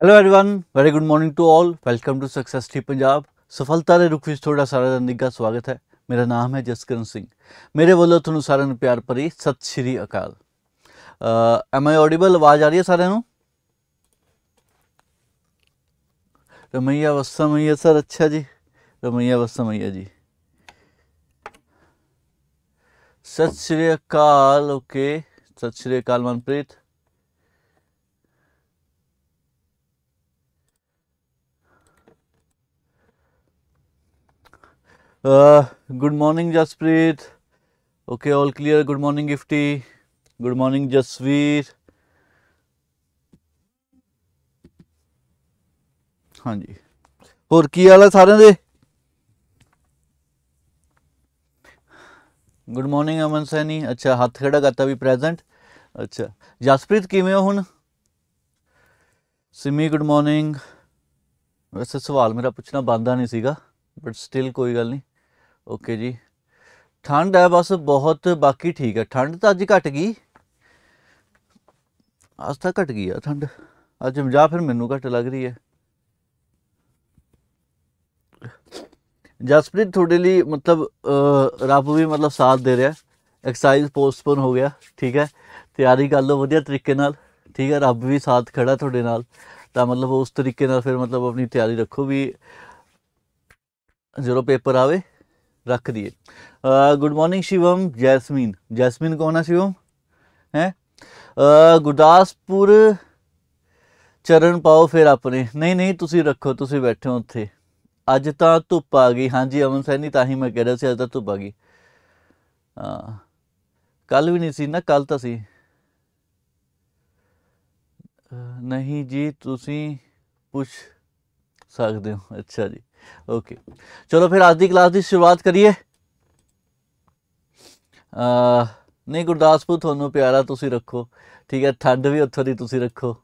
hello everyone very good morning to all welcome to success T Punjab ਸਫਲਤਾ ਦੇ ਰੁਖ ਵਿੱਚ ਤੁਹਾਡਾ ਸਾਰਿਆਂ ਦਾ ਨਿੱਘਾ ਸਵਾਗਤ ਹੈ ਮੇਰਾ ਨਾਮ ਹੈ ਜਸਕਰਨ ਸਿੰਘ ਮੇਰੇ ਵੱਲੋਂ ਤੁਹਾਨੂੰ ਸਾਰਿਆਂ ਨੂੰ ਪਿਆਰ ਭਰੀ ਸਤਿ ਸ਼੍ਰੀ ਅਕਾਲ ਐਮ ਆਈ ਆਡੀਬਲ ਆਵਾਜ਼ ਆ ਰਹੀ ਹੈ ਸਾਰਿਆਂ ਨੂੰ ਰਮਈਆ ਵਸਮਈਆ ਸਰ ਅੱਛਾ ਜੀ ਰਮਈਆ ਵਸਮਈਆ ਜੀ ਸਤਿ ਸ਼੍ਰੀ ਅਕਾਲ ਓਕੇ ਸਤਿ ਸ਼੍ਰੀ ਅਕਾਲ Manpreet Uh, good morning, Jaspreet. Okay, all clear. Good morning, Gifty. Good morning, Jasveer. ਹਾਂਜੀ ਹੋਰ ਕੀ ਹਾਲ ਹੈ ਸਾਰਿਆਂ ਦੇ ਗੁੱਡ ਮਾਰਨਿੰਗ ਅਮਨ ਸੈਨੀ ਅੱਛਾ ਹੱਥ ਖੜਾ ਕਰਤਾ ਵੀ ਪ੍ਰੈਜ਼ੈਂਟ ਅੱਛਾ ਜਸਪ੍ਰੀਤ ਕਿਵੇਂ ਹੋ ਹੁਣ ਸਿਮੀ ਗੁੱਡ ਮਾਰਨਿੰਗ ਵੈਸੇ ਸਵਾਲ ਮੇਰਾ ਪੁੱਛਣਾ ਬੰਦਾ ਨਹੀਂ ਸੀਗਾ ਬਟ ਸਟਿਲ ਕੋਈ ਗੱਲ ਨਹੀਂ ਓਕੇ ਜੀ। ਠੰਡ ਹੈ ਬਸ ਬਹੁਤ, ਬਾਕੀ ਠੀਕ ਹੈ। ਠੰਡ ਤਾਂ ਅੱਜ ਘਟ ਗਈ। ਅੱਜ ਤਾਂ ਘਟ ਗਈ ਆ ਠੰਡ। ਅੱਜ ਜਾਂ ਫਿਰ ਮੈਨੂੰ ਘਟ ਲੱਗ ਰਹੀ ਹੈ। ਜਸਪ੍ਰੀਤ ਤੁਹਾਡੇ ਲਈ ਮਤਲਬ ਰੱਬ ਵੀ ਮਤਲਬ ਸਾਥ ਦੇ ਰਿਹਾ। ਐਕਸਰਸਾਈਜ਼ ਪੋਸਟਪੋਨ ਹੋ ਗਿਆ, ਠੀਕ ਹੈ। ਤਿਆਰੀ ਕਰ ਲਓ ਵਧੀਆ ਤਰੀਕੇ ਨਾਲ, ਠੀਕ ਹੈ। ਰੱਬ ਵੀ ਸਾਥ ਖੜਾ ਤੁਹਾਡੇ ਨਾਲ। ਤਾਂ ਮਤਲਬ ਉਸ ਤਰੀਕੇ ਨਾਲ ਫਿਰ ਮਤਲਬ ਆਪਣੀ ਤਿਆਰੀ ਰੱਖੋ ਵੀ ਜਦੋਂ ਪੇਪਰ ਆਵੇ ਰੱਖ ਦਈਏ good morning Shivam Jasmine Jasmine ਕੌਣ ਹੈ ਸ਼ਿਵਮ ਹੈ ਗੁਰਦਾਸਪੁਰ ਚਰਨ ਪਾਓ ਫਿਰ ਆਪਣੇ ਨਹੀਂ ਨਹੀਂ ਤੁਸੀਂ ਰੱਖੋ ਤੁਸੀਂ ਬੈਠੇ ਹੋ ਉੱਥੇ ਅੱਜ ਤਾਂ ਧੁੱਪ ਆ ਗਈ ਹਾਂਜੀ ਅਮਨ ਸੈਨੀ ਤਾਂ ਹੀ ਮੈਂ ਕਹਿ ਰਿਹਾ ਸੀ ਅੱਜ ਤਾਂ ਧੁੱਪ ਆ ਗਈ ਹਾਂ ਕੱਲ ਵੀ ਨਹੀਂ ਸੀ ਨਾ ਕੱਲ ਤਾਂ ਸੀ ਨਹੀਂ ਜੀ ਤੁਸੀਂ ਪੁੱਛ ਸਕਦੇ ਹੋ ਅੱਛਾ ਜੀ ਓਕੇ ਚਲੋ ਫਿਰ ਅੱਜ ਦੀ ਕਲਾਸ ਦੀ ਸ਼ੁਰੂਆਤ ਕਰੀਏ ਅ ਨਹੀਂ ਗੁਰਦਾਸਪੁਰ ਤੁਹਾਨੂੰ ਪਿਆਰਾ ਤੁਸੀਂ ਰੱਖੋ ਠੀਕ ਹੈ ਠੰਡ ਵੀ ਉੱਥੋਂ ਦੀ ਤੁਸੀਂ ਰੱਖੋ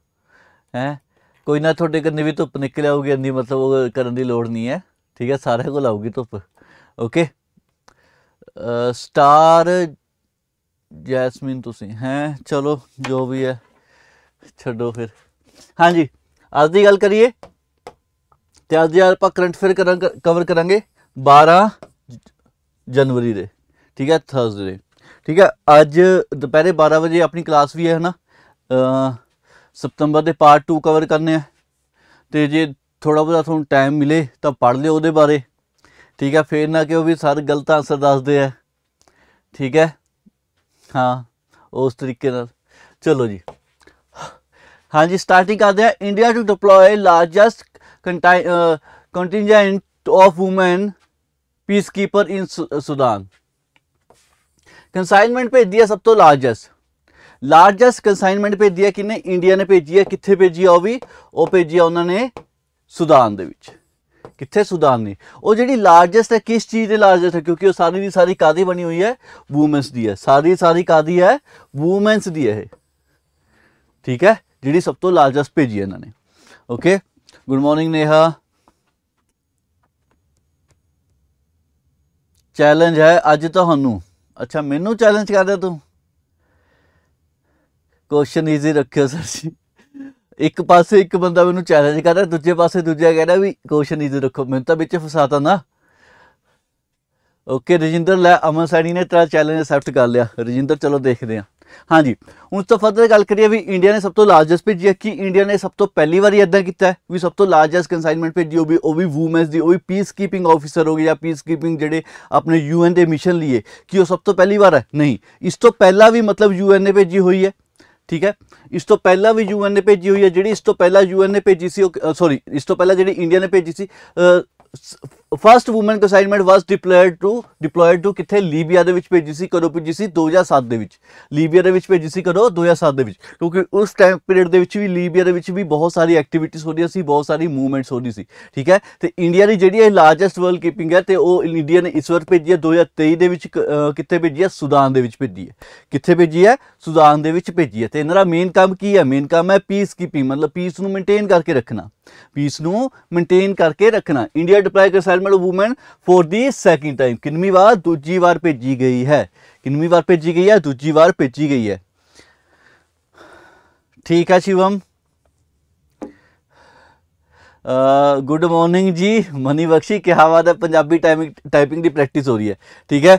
ਹੈ ਕੋਈ ਨਾ ਤੁਹਾਡੇ ਕੰਨੇ ਵੀ ਧੁੱਪ ਨਿਕਲ ਆਊਗੀ ਇੰਨੀ ਮਤਲਬ ਉਹ ਕਰਨ ਦੀ ਲੋੜ ਨਹੀਂ ਹੈ ਠੀਕ ਹੈ ਸਾਰਿਆਂ ਕੋਲ ਆਊਗੀ ਧੁੱਪ ਓਕੇ ਸਟਾਰ ਜੈਸਮੀਨ ਤੁਸੀਂ ਹੈ ਚਲੋ ਜੋ ਵੀ ਹੈ ਛੱਡੋ ਫਿਰ ਹਾਂਜੀ ਅੱਜ ਦੀ ਗੱਲ ਕਰੀਏ ਤੇ ਅੱਜ ਯਾਰ ਆਪਾਂ ਕਰੰਟ ਫੇਅਰ ਕਰਾਂਗੇ ਕਵਰ ਕਰਾਂਗੇ 12 ਜਨਵਰੀ ਦੇ, ਠੀਕ ਹੈ ਥਰਸਡੇ ਠੀਕ ਹੈ, ਅੱਜ ਦੁਪਹਿਰੇ 12 ਵਜੇ ਆਪਣੀ ਕਲਾਸ ਵੀ ਹੈ, ਹਨਾ? ਅ ਸਤੰਬਰ ਦੇ ਪਾਰਟ 2 ਕਵਰ ਕਰਨੇ ਆ। ਤੇ ਜੇ ਥੋੜਾ ਬਹੁਤਾ ਤੁਹਾਨੂੰ ਟਾਈਮ ਮਿਲੇ ਤਾਂ ਪੜ੍ਹ ਲਿਓ ਉਹਦੇ ਬਾਰੇ। ਠੀਕ ਹੈ, ਫੇਰ ਨਾ ਕਿ ਉਹ ਵੀ ਸਰ ਗਲਤ ਆਨਸਰ ਦੱਸਦੇ ਆ। ਠੀਕ ਹੈ? ਹਾਂ, ਉਸ ਤਰੀਕੇ ਨਾਲ। ਚਲੋ ਜੀ। ਹਾਂਜੀ ਸਟਾਰਟਿੰਗ ਕਰਦੇ ਆ India to deploy largest Uh, contingent of women peacekeeper in Su- uh, Sudan. Consignment ਭੇਜੀ ਹੈ ਸਭ ਤੋਂ ਲਾਰਜੈਸਟ ਲਾਰਜੈਸਟ ਕੰਸਾਈਨਮੈਂਟ ਭੇਜੀ ਹੈ ਕਿਨੇ ਇੰਡੀਆ ਨੇ ਭੇਜੀ ਹੈ। ਕਿੱਥੇ ਭੇਜੀ ਆ ਉਹ ਵੀ? ਉਹ ਭੇਜੀ ਆ ਉਹਨਾਂ ਨੇ ਸੁਦਾਨ ਦੇ ਵਿੱਚ। ਕਿੱਥੇ ਸੁਦਾਨ ਨੇ? ਉਹ ਜਿਹੜੀ ਲਾਰਜੈਸਟ ਹੈ, ਕਿਸ ਚੀਜ਼ ਦੇ ਲਾਰਜੈਸਟ ਹੈ? ਕਿਉਂਕਿ ਉਹ ਸਾਰੀ ਦੀ ਸਾਰੀ ਕਾਦੀ ਬਣੀ ਹੋਈ ਹੈ ਵੂਮਨਸ ਦੀ ਹੈ। ਸਾਰੀ ਦੀ ਸਾਰੀ ਕਾਦੀ ਹੈ ਵੂਮਨਸ ਦੀ ਹੈ ਇਹ। ਠੀਕ ਹੈ? ਜਿਹੜੀ ਸਭ ਤੋਂ ਲਾਰਜੈਸਟ ਭੇਜੀ ਇਹਨਾਂ ਨੇ। Okay good morning Neha challenge ਹੈ ਅੱਜ ਤੁਹਾਨੂੰ। ਅੱਛਾ, ਮੈਨੂੰ ਚੈਲੰਜ ਕਰਦਾ ਤੂੰ। ਕੁਐਸਚਨ ਈਜ਼ੀ ਰੱਖਿਓ ਸਰ ਜੀ। ਇੱਕ ਪਾਸੇ ਇੱਕ ਬੰਦਾ ਮੈਨੂੰ ਚੈਲੰਜ ਕਰਦਾ ਦੂਜੇ ਪਾਸੇ ਦੂਜਾ ਕਹਿੰਦਾ ਵੀ ਕੁਐਸਚਨ ਈਜ਼ੀ ਰੱਖੋ। ਮੈਨੂੰ ਤਾਂ ਵਿੱਚ ਫਸਾਤਾ ਨਾ। ਓਕੇ ਰਜਿੰਦਰ, ਲੈ ਅਮਨ ਸੈਣੀ ਨੇ ਤੇਰਾ ਚੈਲੰਜ ਅਸੈਪਟ ਕਰ ਲਿਆ। ਰਜਿੰਦਰ, ਚਲੋ ਦੇਖਦੇ ਹਾਂ। ਹਾਂਜੀ। ਹੁਣ ਤੋਂ ਫਰਦਰ ਗੱਲ ਕਰੀਏ ਵੀ ਇੰਡੀਆ ਨੇ ਸਭ ਤੋਂ ਲਾਰਜੈਸਟ ਭੇਜੀ ਹੈ ਕਿ ਇੰਡੀਆ ਨੇ ਸਭ ਤੋਂ ਪਹਿਲੀ ਵਾਰੀ ਇਦਾਂ ਕੀਤਾ ਹੈ ਵੀ ਸਭ ਤੋਂ ਲਾਰਜੈਸਟ ਕੰਸਾਈਨਮੈਂਟ ਭੇਜੀ ਉਹ ਵੀ ਉਹ ਵੀ ਵੂਮਨਸ ਦੀ, ਉਹ ਵੀ ਪੀਸ ਕੀਪਿੰਗ ਆਫੀਸਰ ਹੋ ਗਏ ਜਾਂ ਪੀਸ ਕੀਪਿੰਗ ਜਿਹੜੇ ਆਪਣੇ ਯੂਐਨ ਦੇ ਮਿਸ਼ਨ ਲਈ ਕਿ ਉਹ ਸਭ ਤੋਂ ਪਹਿਲੀ ਵਾਰ ਹੈ। ਨਹੀਂ, ਇਸ ਤੋਂ ਪਹਿਲਾਂ ਵੀ ਮਤਲਬ ਯੂਐਨ ਨੇ ਭੇਜੀ ਹੋਈ ਹੈ, ਠੀਕ ਹੈ? ਇਸ ਤੋਂ ਪਹਿਲਾਂ ਵੀ ਯੂਐਨ ਨੇ ਭੇਜੀ ਹੋਈ ਹੈ, ਜਿਹੜੀ ਇਸ ਤੋਂ ਪਹਿਲਾਂ ਯੂਐਨ ਨੇ ਭੇਜੀ ਸੀ ਉਹ ਸੌਰੀ ਇਸ ਤੋਂ ਪਹਿਲਾਂ ਜਿਹੜੀ ਇੰਡੀਆ ਨੇ ਭੇਜੀ ਸੀ first woman consignment was deployed to deployed to ਕਿੱਥੇ? ਲੀਬੀਆ ਦੇ ਵਿੱਚ ਭੇਜੀ ਸੀ, ਕਦੋਂ ਭੇਜੀ ਸੀ? 2007 ਦੇ ਵਿੱਚ। ਲੀਬੀਆ ਦੇ ਵਿੱਚ ਭੇਜੀ ਸੀ ਕਦੋਂ? 2007 ਦੇ ਵਿੱਚ। ਕਿਉਂਕਿ ਉਸ ਟਾਈਮ ਪੀਰੀਅਡ ਦੇ ਵਿੱਚ ਵੀ, ਲੀਬੀਆ ਦੇ ਵਿੱਚ ਵੀ ਬਹੁਤ ਸਾਰੀ ਐਕਟੀਵਿਟੀਜ਼ ਹੋ ਰਹੀਆਂ ਸੀ, ਬਹੁਤ ਸਾਰੀ ਮੂਵਮੈਂਟਸ ਹੋ ਰਹੀ ਸੀ। ਠੀਕ ਹੈ? ਤੇ ਇੰਡੀਆ ਦੀ ਜਿਹੜੀ ਇਹ ਲਾਰਜੈਸਟ ਵਰਲਡ ਕੀਪਿੰਗ ਹੈ, ਤੇ ਉਹ ਇੰਡੀਆ ਨੇ ਇਸ ਵਾਰ ਭੇਜੀ ਹੈ 2023 ਦੇ ਵਿੱਚ ਕਿੱਥੇ ਭੇਜੀ ਹੈ? ਸੁਦਾਨ ਦੇ ਵਿੱਚ ਭੇਜੀ ਹੈ। ਕਿੱਥੇ ਭੇਜੀ ਹੈ? ਸੁਦਾਨ ਦੇ ਵਿੱਚ ਭੇਜੀ ਹੈ। ਤੇ ਇਹਨਾਂ ਦਾ ਮੇਨ ਕੰਮ ਕੀ ਹੈ? ਮੇਨ ਕੰਮ ਹੈ ਪੀਸ ਕੀਪਿੰਗ ਮਤਲਬ ਪੀਸ ਨੂੰ ਮੇਨਟੇਨ ਕਰਕੇ ਰੱਖਣਾ। ਪੀਸ ਨੂੰ ਮੇਨਟੇਨ ਕਰਕੇ ਰੱਖਣਾ। ਇੰਡੀਆ ਡਿਪਲਾਈ ਕਰ consignment of woman for the second time ਕਿੰਨਵੀਂ ਵਾਰ ਦੂਜੀ ਵਾਰ ਭੇਜੀ ਗਈ ਹੈ ਕਿੰਨਵੀਂ ਵਾਰ ਭੇਜੀ ਗਈ ਹੈ ਦੂਜੀ ਵਾਰ ਭੇਜੀ ਗਈ ਹੈ ਠੀਕ ਹੈ ਸ਼ਿਵਮ ਗੁੱਡ ਮਾਰਨਿੰਗ ਜੀ ਮਨੀ ਬਖਸ਼ੀ ਕੀ ਬਾਤ ਹੈ ਪੰਜਾਬੀ ਟਾਈਪਿੰਗ ਟਾਈਪਿੰਗ ਦੀ ਪ੍ਰੈਕਟਿਸ ਹੋ ਰਹੀ ਹੈ ਠੀਕ ਹੈ